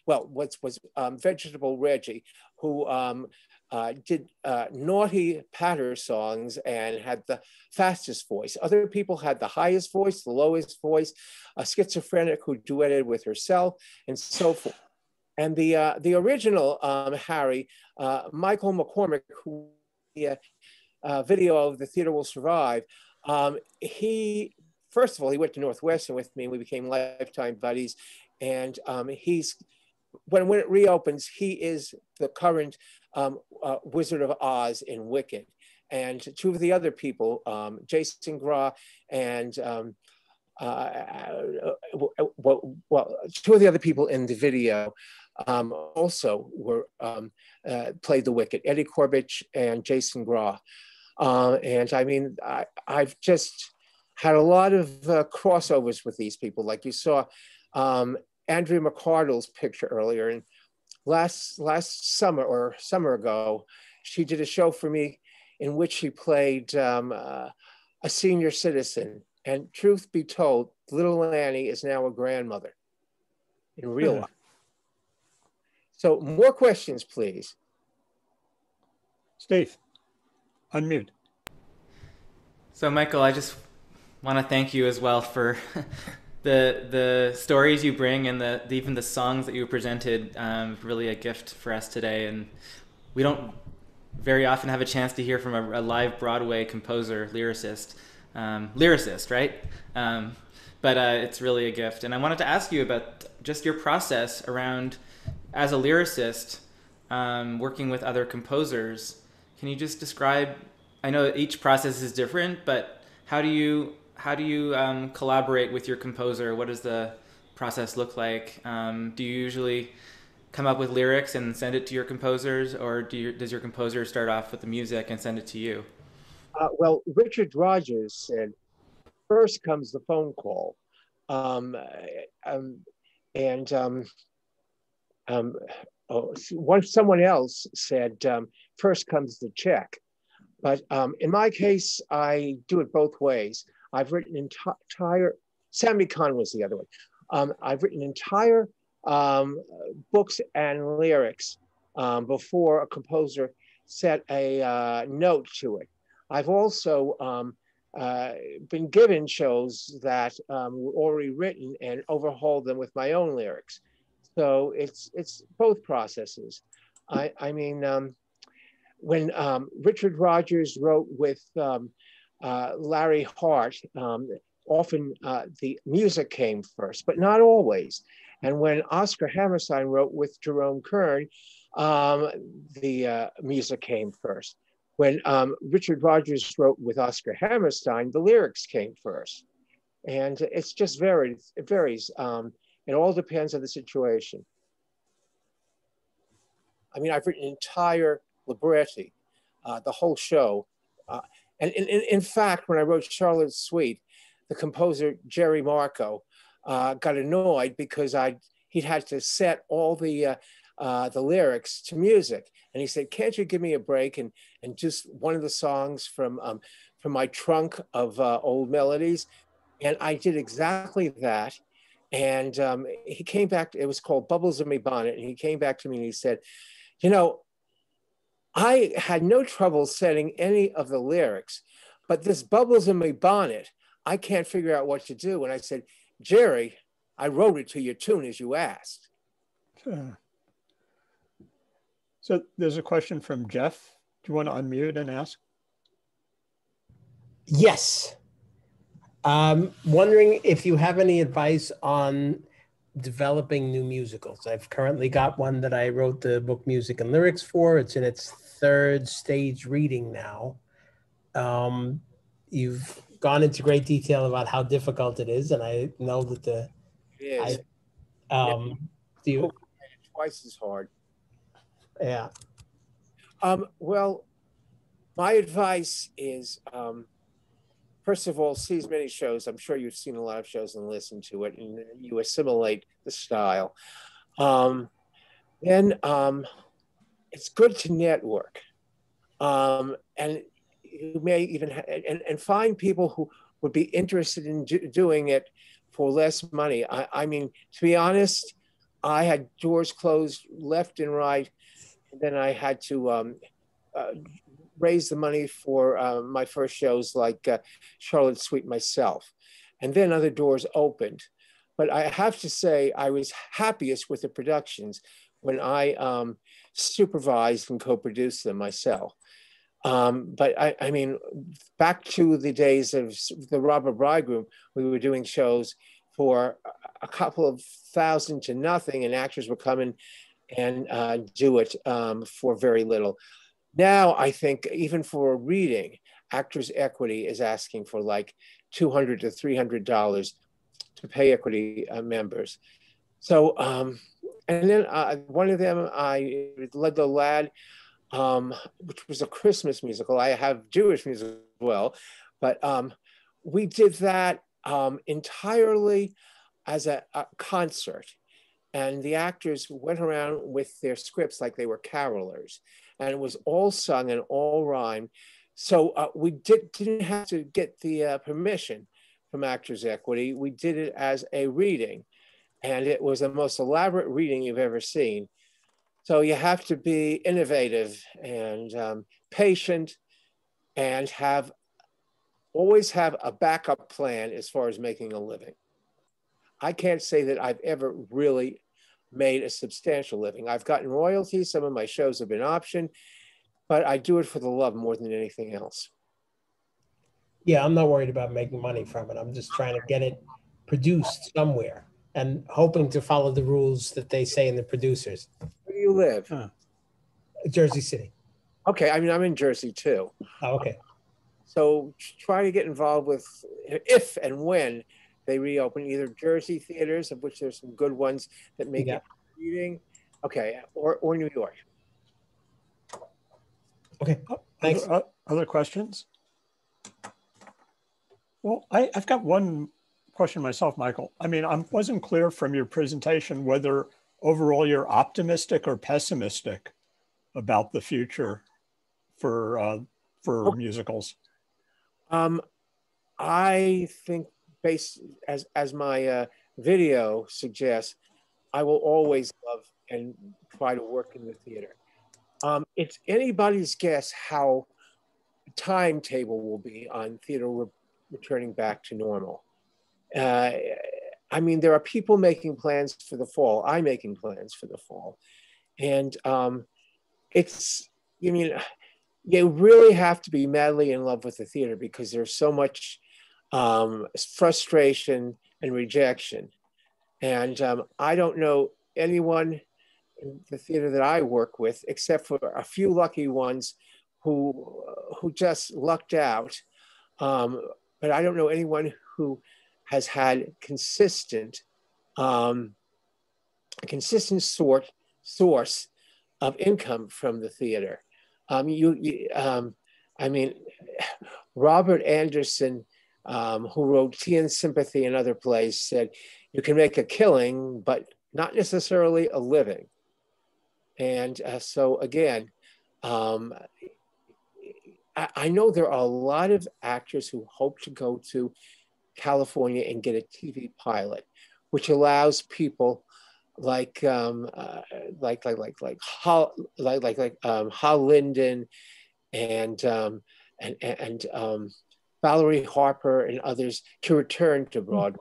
well, was was um, Vegetable Reggie, who um, uh, did uh, naughty patter songs and had the fastest voice. Other people had the highest voice, the lowest voice, a schizophrenic who duetted with herself, and so forth. And the uh, the original um, Harry, uh, Michael McCormick, who the uh, video of the theater will survive, um, he first of all he went to Northwestern with me, and we became lifetime buddies and um, he's when when it reopens, he is the current um, uh, Wizard of Oz in Wicked, and two of the other people, um, Jason Graae and um, uh, uh, well, well, two of the other people in the video um, also were um, uh, played the Wicked, Eddie Korbich and Jason Graae, uh, and I mean, I, I've just had a lot of uh, crossovers with these people, like you saw. Um, Andrea McArdle's picture earlier. And last last summer or summer ago, she did a show for me in which she played um, uh, a senior citizen. And truth be told, little Annie is now a grandmother in real life. So more questions, please. Steve, unmute. So Michael, I just want to thank you as well for [LAUGHS] the the stories you bring and the, the even the songs that you presented um, really a gift for us today. And we don't very often have a chance to hear from a, a live Broadway composer lyricist um, lyricist right? Um, but uh, it's really a gift. And I wanted to ask you about just your process around as a lyricist um, working with other composers. Can you just describe I know each process is different but how do you how do you um, collaborate with your composer? What does the process look like? Um, do you usually come up with lyrics and send it to your composers, or do you, does your composer start off with the music and send it to you? Uh, well, Richard Rodgers said, first comes the phone call. Um, um, and um, um, oh, once someone else said, first comes the check. But um, in my case, I do it both ways. I've written entire, Sammy Cahn was the other one. Um, I've written entire um, books and lyrics um, before a composer set a uh, note to it. I've also um, uh, been given shows that um, were already written and overhauled them with my own lyrics. So it's it's both processes. I, I mean, um, when Richard Rodgers wrote with uh, Larry Hart, um, often uh, the music came first, but not always. And when Oscar Hammerstein wrote with Jerome Kern, um, the uh, music came first. When um, Richard Rodgers wrote with Oscar Hammerstein, the lyrics came first. And it's just varied, it varies. Um, it all depends on the situation. I mean, I've written entire libretti, uh, the whole show. And in, in, in, fact, when I wrote Charlotte's Sweet, the composer Jerry Markoe uh, got annoyed because I he'd had to set all the uh, uh, the lyrics to music, and he said, "Can't you give me a break and and just one of the songs from um, from my trunk of uh, old melodies?" And I did exactly that. And um, he came back. It was called "Bubbles in My Bonnet," and he came back to me and he said, "You know, I had no trouble setting any of the lyrics, but this bubbles in my bonnet, I can't figure out what to do. And I said, Jerry, I wrote it to your tune as you asked. Sure. So there's a question from Jeff. Do you want to unmute and ask? Yes. Um, wondering if you have any advice on developing new musicals. I've currently got one that I wrote the book music and lyrics for. It's in its third stage reading now. Um, you've gone into great detail about how difficult it is, and I know that the it is. I, um, do you twice as hard? Yeah. Um, well, my advice is um, of all, see as many shows. I'm sure you've seen a lot of shows and listened to it, and you assimilate the style. Um, then um, it's good to network, um, and you may even ha- and, and find people who would be interested in do- doing it for less money. I, I mean, to be honest, I had doors closed left and right, and then I had to um, uh, raise the money for uh, my first shows like uh, Charlotte's Sweet myself. And then other doors opened. But I have to say, I was happiest with the productions when I um, supervised and co produced them myself. Um, but I, I, mean, back to the days of the Robber Bridegroom, we were doing shows for a couple of thousand to nothing, and actors were coming and uh, do it um, for very little. Now, I think even for a reading, Actors Equity is asking for like 200 to $300 to pay equity uh, members. So, um, and then uh, one of them, I led the lad, um, which was a Christmas musical. I have Jewish music as well, but um, we did that um, entirely as a, a concert. And the actors went around with their scripts like they were carolers and it was all sung and all rhymed. So uh, we did, didn't have to get the uh, permission from Actors Equity. We did it as a reading, and it was the most elaborate reading you've ever seen. So you have to be innovative and um, patient, and have always have a backup plan as far as making a living. I can't say that I've ever really made a substantial living. I've gotten royalties. Some of my shows have been optioned, but I do it for the love more than anything else. Yeah, I'm not worried about making money from it. I'm just trying to get it produced somewhere and hoping to follow the rules that they say in the producers. Where do you live? Huh. Jersey City. Okay, I mean I'm in Jersey too. Oh, okay. So try to get involved with if and when they reopen either Jersey theaters, of which there's some good ones that make yeah. it reading, okay, or, or New York. Okay, thanks. Other, other questions? Well, I, have got one question myself, Michael. I mean, I wasn't clear from your presentation whether overall you're optimistic or pessimistic about the future for uh, for oh. musicals. Um, I think based as as my uh, video suggests, I will always love and try to work in the theater. Um, it's anybody's guess how timetable will be on theater re- returning back to normal. Uh, I mean, there are people making plans for the fall. I'm making plans for the fall, and um, it's. I mean, you really have to be madly in love with the theater because there's so much um, frustration and rejection. And um, I don't know anyone in the theater that I work with, except for a few lucky ones who, who just lucked out. Um, but I don't know anyone who has had consistent, um, a consistent sort, source of income from the theater. Um, you, you um, I mean, Robert Anderson, um, who wrote Tea and Sympathy and other plays, said you can make a killing, but not necessarily a living. And uh, so again, um, I, I know there are a lot of actors who hope to go to California and get a TV pilot, which allows people like um, uh, like like like like like like like um, Hal Linden and um, and and um, Valerie Harper and others to return to hmm. Broadway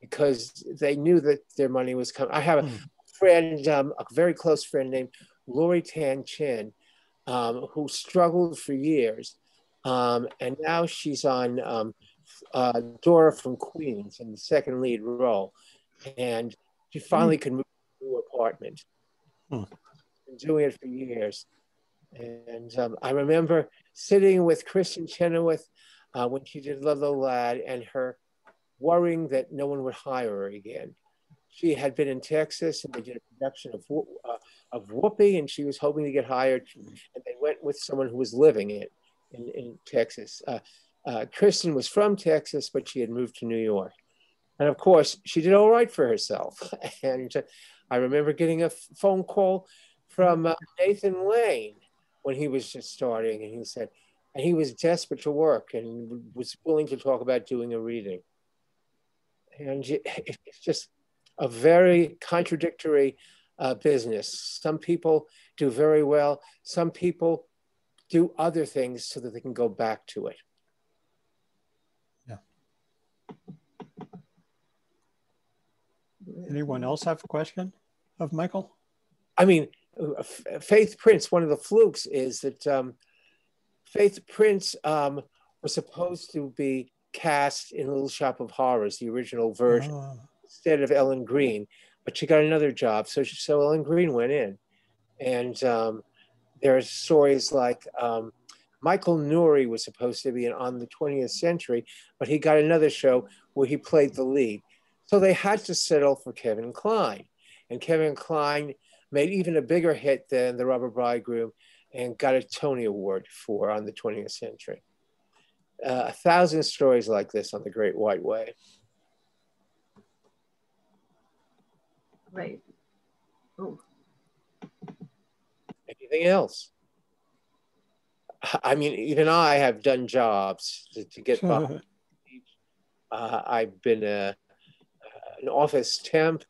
because they knew that their money was coming. I have a mm. friend, um, a very close friend named Lori Tan Chin, um, who struggled for years, um, and now she's on um, uh, Dora from Queens in the second lead role, and she finally mm. could move to a new apartment. Hmm. Been doing it for years. And um, I remember sitting with Kristin Chenoweth uh, when she did the Lad and her worrying that no one would hire her again. She had been in Texas and they did a production of, uh, of Whoopi and she was hoping to get hired. And they went with someone who was living it in, in Texas. Uh, uh, Kristin was from Texas, but she had moved to New York. And of course, she did all right for herself. [LAUGHS] And I remember getting a phone call from uh, Nathan Lane when he was just starting, and he said, and he was desperate to work and was willing to talk about doing a reading. And [LAUGHS] it's just a very contradictory uh, business. Some people do very well, some people do other things so that they can go back to it. Yeah. Anyone else have a question of Michael? I mean, uh, Faith Prince, one of the flukes is that um, Faith Prince um, was supposed to be cast in Little Shop of Horrors, the original version, oh. instead of Ellen Greene, but she got another job. So, she, so Ellen Greene went in. And um, there are stories like um, Michael Nouri was supposed to be in On the 20th Century, but he got another show where he played the lead. So they had to settle for Kevin Kline. And Kevin Kline made even a bigger hit than The Robber Bridegroom and got a Tony Award for on the 20th century. Uh, a thousand stories like this on the Great White Way. Right. Oh. Anything else? I mean, even I have done jobs to, to get by. [LAUGHS] uh, I've been a an office temp.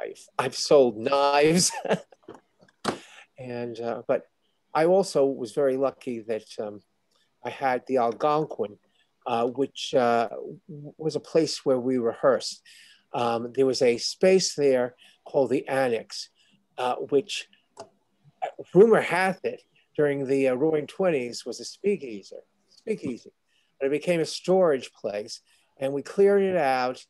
I've, I've sold knives. [LAUGHS] and, uh, but I also was very lucky that um, I had the Algonquin, uh, which uh, was a place where we rehearsed. Um, there was a space there called the Annex, uh, which uh, rumor hath it during the uh, Roaring Twenties was a speakeasy. Speakeasy, but it became a storage place, and we cleared it out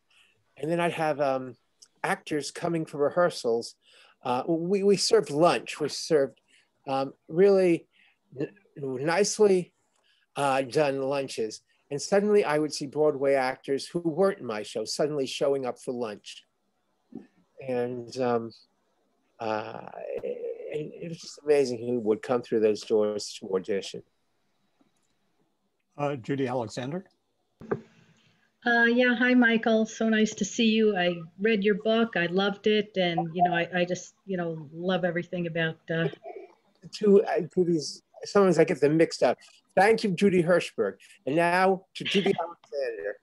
and then I'd have um, actors coming for rehearsals. Uh, we, we served lunch. We served um, really nicely uh, done lunches. And suddenly I would see Broadway actors who weren't in my show suddenly showing up for lunch. And um, uh, it, it, was just amazing who would come through those doors to audition. Uh, Judy Alexander. Uh, yeah, hi, Michael. So nice to see you. I read your book. I loved it. And, you know, I, I just, you know, love everything about. Uh... To, uh, to these, sometimes I get them mixed up. Thank you, Judy Hirschberg. And now to Judy Alexander.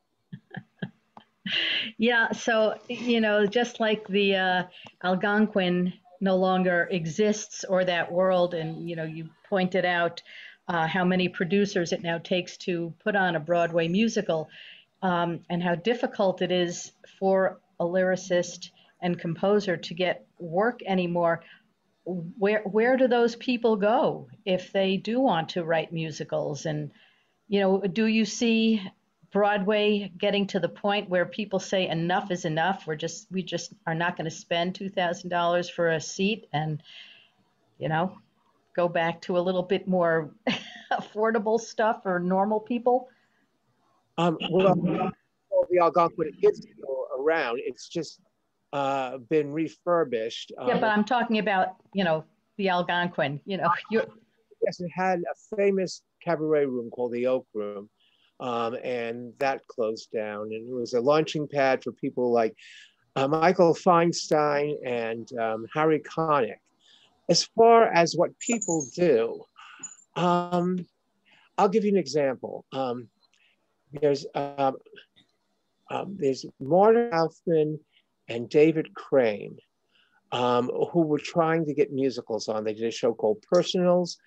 [LAUGHS] yeah, so, you know, just like the uh, Algonquin no longer exists or that world, and, you know, you pointed out uh, how many producers it now takes to put on a Broadway musical um, and how difficult it is for a lyricist and composer to get work anymore. where where do those people go if they do want to write musicals and you know do you see broadway getting to the point where people say enough is enough we're just we just are not going to spend $2000 for a seat and you know go back to a little bit more [LAUGHS] affordable stuff for normal people um, well the algonquin is still around it's just uh, been refurbished. Yeah, but um, I'm talking about, you know, the Algonquin, you know. [LAUGHS] You're... Yes, it had a famous cabaret room called the Oak Room, um, and that closed down. And it was a launching pad for people like uh, Michael Feinstein and um, Harry Connick. As far as what people do, um, I'll give you an example. Um, there's um, um, there's Marta Kauffman and David Crane, um, who were trying to get musicals on. They did a show called Personals,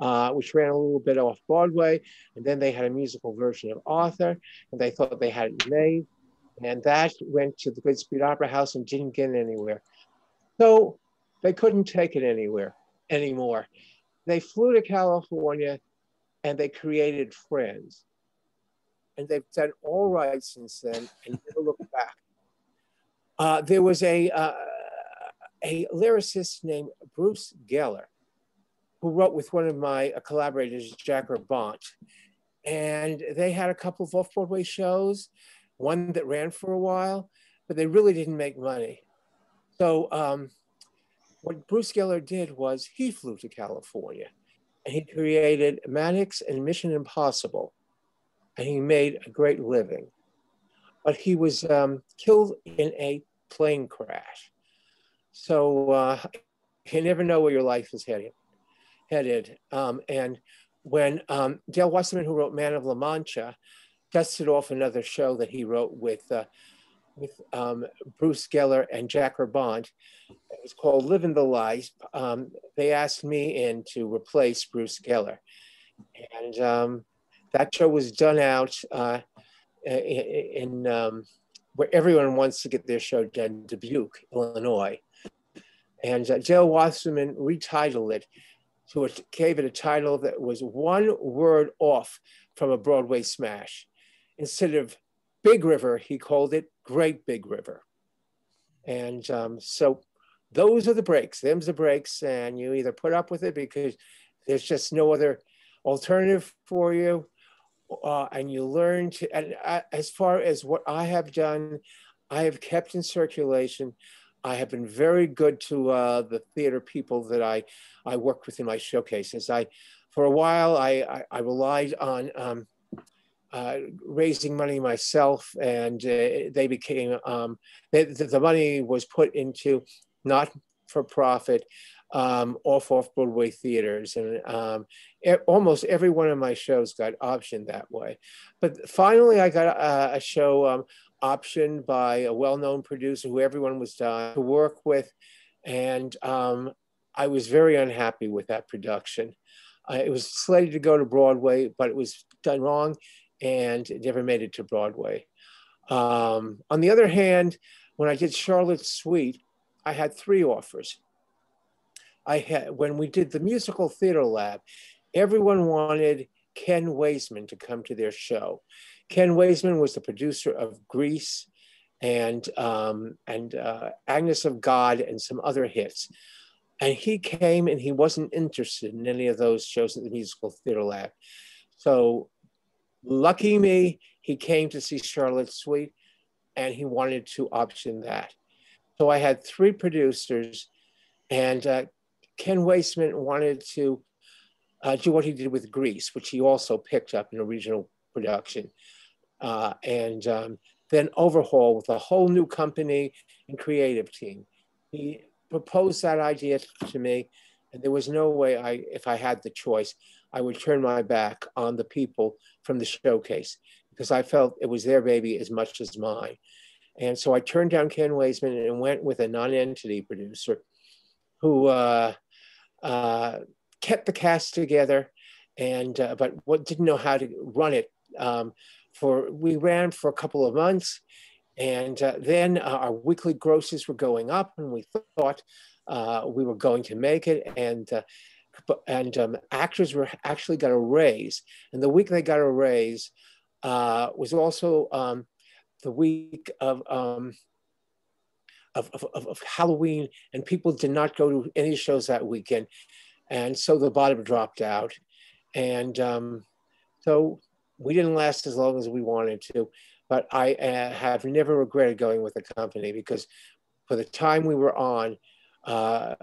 uh, which ran a little bit off Broadway. And then they had a musical version of Arthur, and they thought they had it made. And that went to the Goodspeed Opera House and didn't get anywhere. So they couldn't take it anywhere anymore. They flew to California and they created Friends. And they've done all right since then and never looked back. Uh, there was a, uh, a lyricist named Bruce Geller who wrote with one of my collaborators, Jack Urbont. And they had a couple of off-Broadway shows, one that ran for a while, but they really didn't make money. So um, what Bruce Geller did was he flew to California and he created Mannix and Mission Impossible. And he made a great living but he was um, killed in a plane crash. So uh, you never know where your life is headed. headed. Um, and when um, Dale Wasserman, who wrote Man of La Mancha, dusted off another show that he wrote with, uh, with um, Bruce Geller and Jack Urbont, it was called Living the Life. Um, they asked me in to replace Bruce Geller. And um, that show was done out uh, in um, where everyone wants to get their show done, Dubuque, Illinois. And uh, Joe Wasserman retitled it to a, gave it a title that was one word off from a Broadway smash. Instead of Big River, he called it Great Big River. And um, so those are the breaks. Them's the breaks, and you either put up with it because there's just no other alternative for you, uh, and you learn to, and uh, as far as what I have done, I have kept in circulation. I have been very good to uh, the theater people that I, I worked with in my showcases. I, for a while, I, I, I relied on um, uh, raising money myself, and uh, they became um, they, the money was put into not for profit um, off off Broadway theaters, and um, almost every one of my shows got optioned that way. But finally, I got a, a show um, optioned by a well-known producer who everyone was dying to work with, and um, I was very unhappy with that production. Uh, it was slated to go to Broadway, but it was done wrong, and it never made it to Broadway. Um, on the other hand, when I did Charlotte's Sweet, I had three offers. I had when we did the musical theater lab, everyone wanted Ken Waissman to come to their show. Ken Waissman was the producer of Grease and um, and uh, Agnes of God and some other hits. And he came and he wasn't interested in any of those shows at the musical theater lab. So lucky me, he came to see Charlotte's Sweet and he wanted to option that. So I had three producers and uh, Ken Waissman wanted to uh, do what he did with Grease, which he also picked up in a regional production, uh, and um, then overhaul with a whole new company and creative team. He proposed that idea to me, and there was no way I, if I had the choice, I would turn my back on the people from the showcase because I felt it was their baby as much as mine. And so I turned down Ken Waissman and went with a non-entity producer who uh, uh, kept the cast together, and uh, but what didn't know how to run it. Um, for we ran for a couple of months, And uh, then uh, our weekly grosses were going up, and we thought uh, we were going to make it. And uh, and um, actors were actually got a raise. And the week they got a raise was also um, the week of, um, of, of, of, Halloween, and people did not go to any shows that weekend. And so the bottom dropped out. And um, so we didn't last as long as we wanted to. But I uh, have never regretted going with the company because for the time we were on, uh,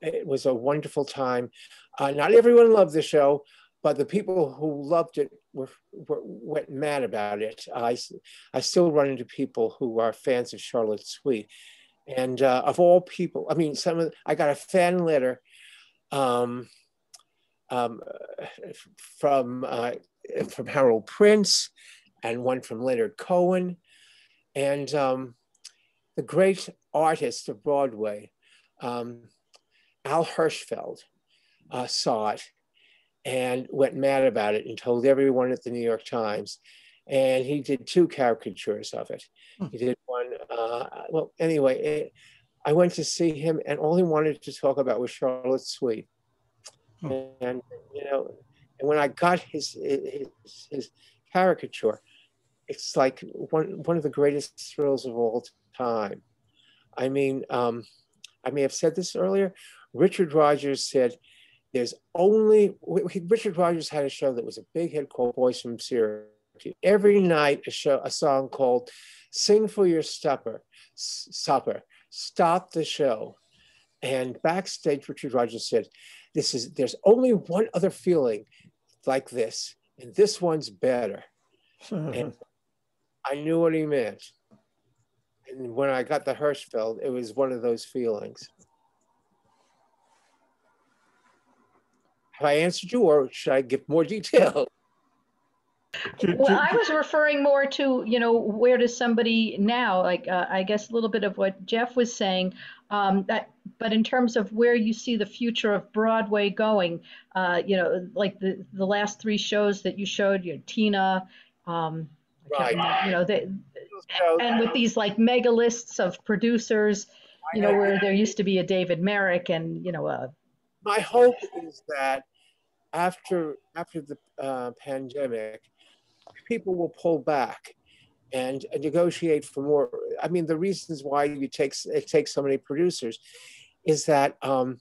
it was a wonderful time. Uh, not everyone loved the show, but the people who loved it were, were went mad about it. I, I still run into people who are fans of Charlotte Sweet, and uh, of all people, I mean, some of I got a fan letter um, um, from uh, from Harold Prince, and one from Leonard Cohen, and um, the great artist of Broadway. Um, Al Hirschfeld uh, saw it and went mad about it and told everyone at the New York Times. And he did two caricatures of it. Hmm. He did one, uh, well, anyway, it, I went to see him and all he wanted to talk about was Charlotte Sweet. Hmm. And, you know, and when I got his, his, his caricature, it's like one, one of the greatest thrills of all time. I mean, um, I may have said this earlier, Richard Rodgers said, there's only, Richard Rodgers had a show that was a big hit called Boys from Syracuse. Every night, a show, a song called Sing for Your Supper, supper stop the show. And backstage, Richard Rodgers said, this is, there's only one other feeling like this, and this one's better. and [LAUGHS] I knew what he meant. And when I got the Hirschfeld, it was one of those feelings. I answered you, or should I give more [LAUGHS] detail? Well, I was referring more to, you know, where does somebody now, like, uh, I guess a little bit of what Jeff was saying, um, that, but in terms of where you see the future of Broadway going, uh, you know, like the, the last three shows that you showed, you know, Tina, um, right. Remember, you know, the, and with these like mega lists of producers, you know, where there used to be a David Merrick and, you know, a. My hope is that after after the uh, pandemic, people will pull back and negotiate for more. I mean, the reasons why you take it takes so many producers is that um,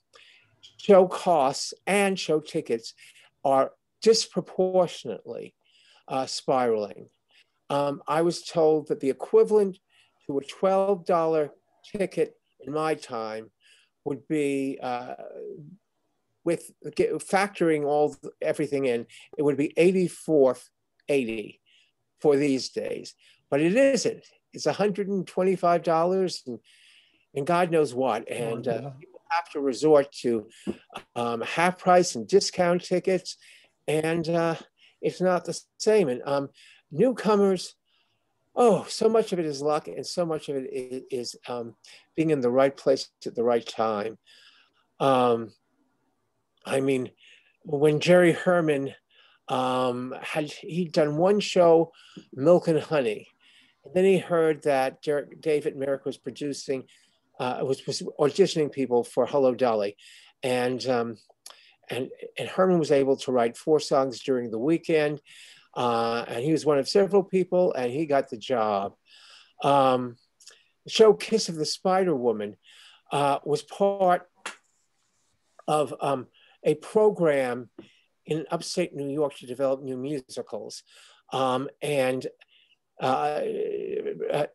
show costs and show tickets are disproportionately uh, spiraling. Um, I was told that the equivalent to a $12 ticket in my time would be uh, with factoring all everything in, it would be 84th 80 for these days. But it isn't. It's $125 and, and God knows what. Oh, and uh, people have to resort to um, half price and discount tickets. And uh, it's not the same. And um, newcomers, oh, so much of it is luck and so much of it is, is um, being in the right place at the right time. Um, I mean, when Jerry Herman um, had he'd done one show, Milk and Honey, and then he heard that Derek, David Merrick was producing, uh, was, was auditioning people for Hello Dolly, and um, and and Herman was able to write four songs during the weekend, uh, and he was one of several people, and he got the job. Um, the show Kiss of the Spider Woman uh, was part of um, a program in upstate New York to develop new musicals. Um, and uh, uh,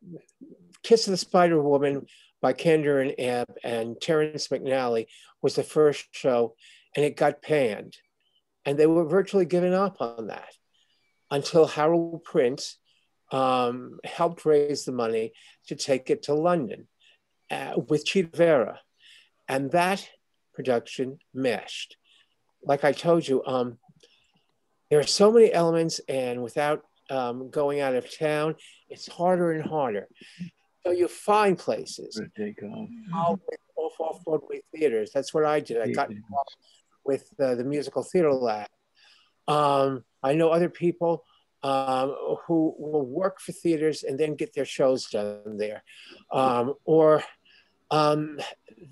Kiss of the Spider Woman by Kander and Ebb and Terrence McNally was the first show, and it got panned. And they were virtually giving up on that until Harold Prince um, helped raise the money to take it to London uh, with Chita Rivera. And that production meshed. Like I told you, um, there are so many elements, and without um, going out of town, it's harder and harder. So you find places. Off off Broadway theaters. That's what I did. I got involved with uh, the musical theater lab. Um, I know other people um, who will work for theaters and then get their shows done there, um, or um,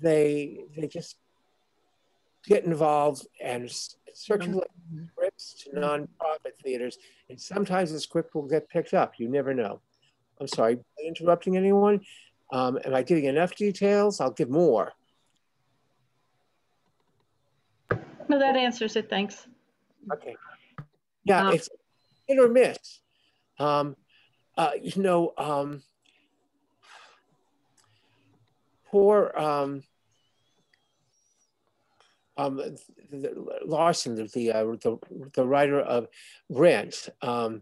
they they just get involved and circulate scripts to nonprofit theaters, and sometimes the script will get picked up. You never know. I'm sorry, interrupting anyone. Um, am I giving enough details? I'll give more. No, that answers it. Thanks. Okay. Yeah, Um, it's hit or miss. Um, uh, you know, um, poor um, um, the, the, Larson, the uh, the the writer of Rent, um,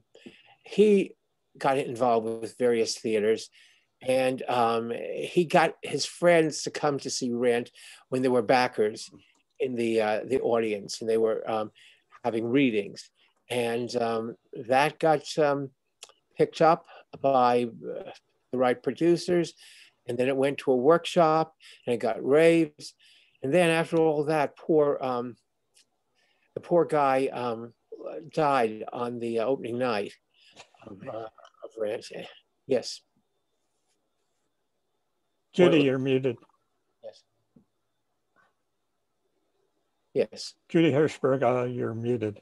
he got involved with various theaters, and um, he got his friends to come to see Rent when there were backers in the uh, the audience, and they were um, having readings, and um, that got um, picked up by uh, the right producers, and then it went to a workshop, and it got raves, and then after all that, poor um, the poor guy um, died on the opening night of, uh, of Rent. Yes. Judy, Well- you're muted. Yes. Yes. Judy Hirschberg, uh, you're muted.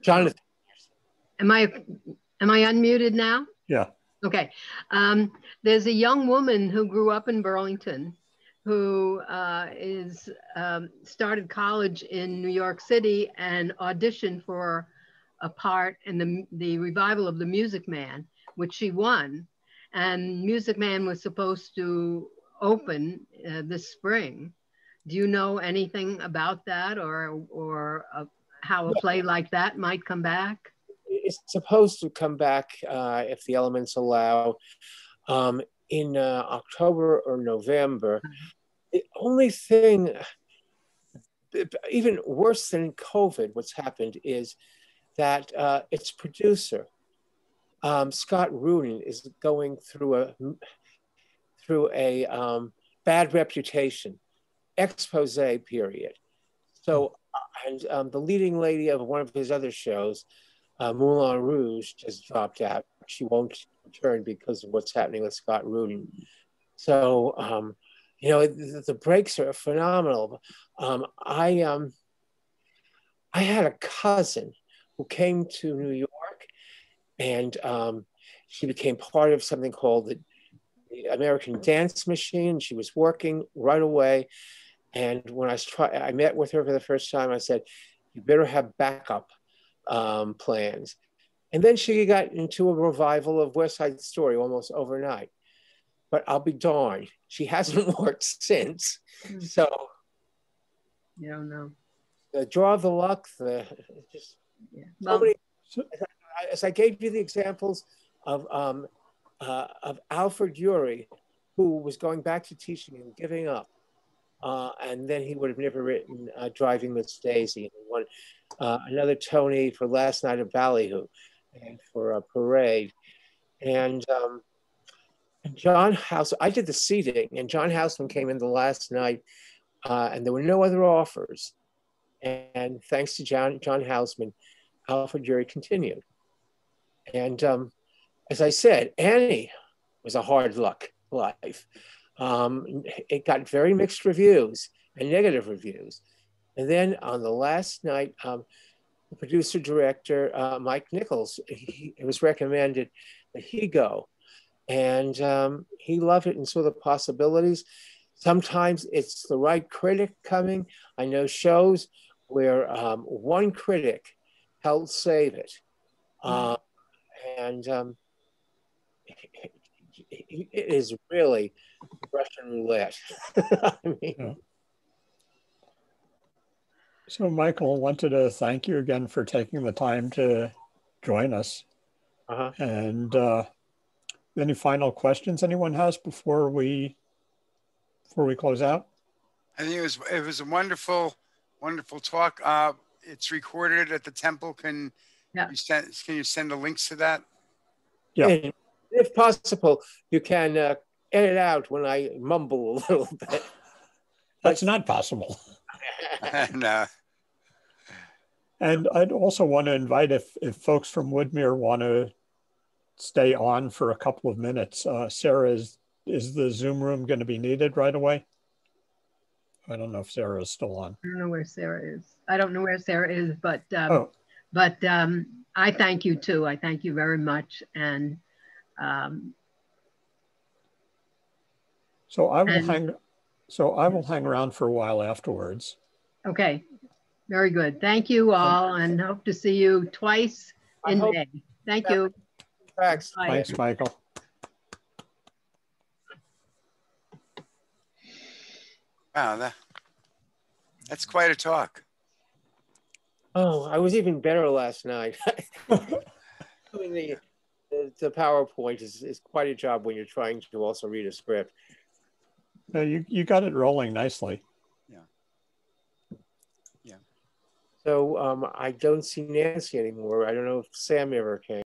Jonathan. Am I, am I unmuted now? Yeah. Okay. Um, there's a young woman who grew up in Burlington who uh, is um, started college in New York City and auditioned for a part in the, the revival of The Music Man, which she won. And Music Man was supposed to open uh, this spring. Do you know anything about that or, or uh, how a play like that might come back? It's supposed to come back uh, if the elements allow um, in uh, October or November. The only thing, even worse than COVID, what's happened is that uh, its producer, um, Scott Rudin, is going through a through a um, bad reputation, expose period. So, and um, the leading lady of one of his other shows, uh, Moulin Rouge just dropped out. She won't return because of what's happening with Scott Rudin. So, um, you know, the, the, breaks are phenomenal. Um, I um, I had a cousin who came to New York, and um, she became part of something called the, the American Dance Machine. She was working right away. And when I was try, I met with her for the first time. I said, "You better have backup." Um, plans. And then she got into a revival of West Side Story almost overnight. But I'll be darned, she hasn't [LAUGHS] worked since. Mm. So you don't know. The draw of the luck, the just yeah. so many, as I gave you the examples of um, uh, of Alfred Uhry, who was going back to teaching and giving up. Uh, and then he would have never written uh, Driving Miss Daisy. And won uh, another Tony for Last Night of Ballyhoo and for a parade. And, um, John House, I did the seating, and John Houseman came in the last night, uh, and there were no other offers. And thanks to John, John Houseman, Alfred Uhry continued. And um, as I said, Annie was a hard luck life. Um, it got very mixed reviews and negative reviews. And then on the last night, um, the producer director, uh, Mike Nichols, he, it was recommended that he go. And um, he loved it and saw the possibilities. Sometimes it's the right critic coming. I know shows where um, one critic helped save it. Uh, and um, it is really Russian roulette. [LAUGHS] I mean, yeah. So, Michael, I wanted to thank you again for taking the time to join us. Uh-huh. And uh, any final questions anyone has before we before we close out? I think it was it was a wonderful, wonderful talk. Uh, it's recorded at the temple. Can yeah. you send can you send the links to that? Yeah. And if possible, you can uh, edit out when I mumble a little [LAUGHS] bit. [LAUGHS] That's not possible. [LAUGHS] no. And I'd also want to invite if, if folks from Woodmere want to stay on for a couple of minutes. Uh, Sarah, is, is the Zoom room going to be needed right away? I don't know if Sarah is still on. I don't know where Sarah is. I don't know where Sarah is, but um, Oh, but um, I thank you too. I thank you very much. And um, so I will And- hang, so I will hang around for a while afterwards. okay, very good. Thank you all, and hope to see you twice in hope- May. Thank you. Thanks. Bye. Thanks, Michael. Wow, that, that's quite a talk. Oh, I was even better last night. [LAUGHS] [LAUGHS] Doing the, the, the PowerPoint is, is quite a job when you're trying to also read a script. No, you, you got it rolling nicely. Yeah. Yeah. So um, I don't see Nancy anymore. I don't know if Sam ever came.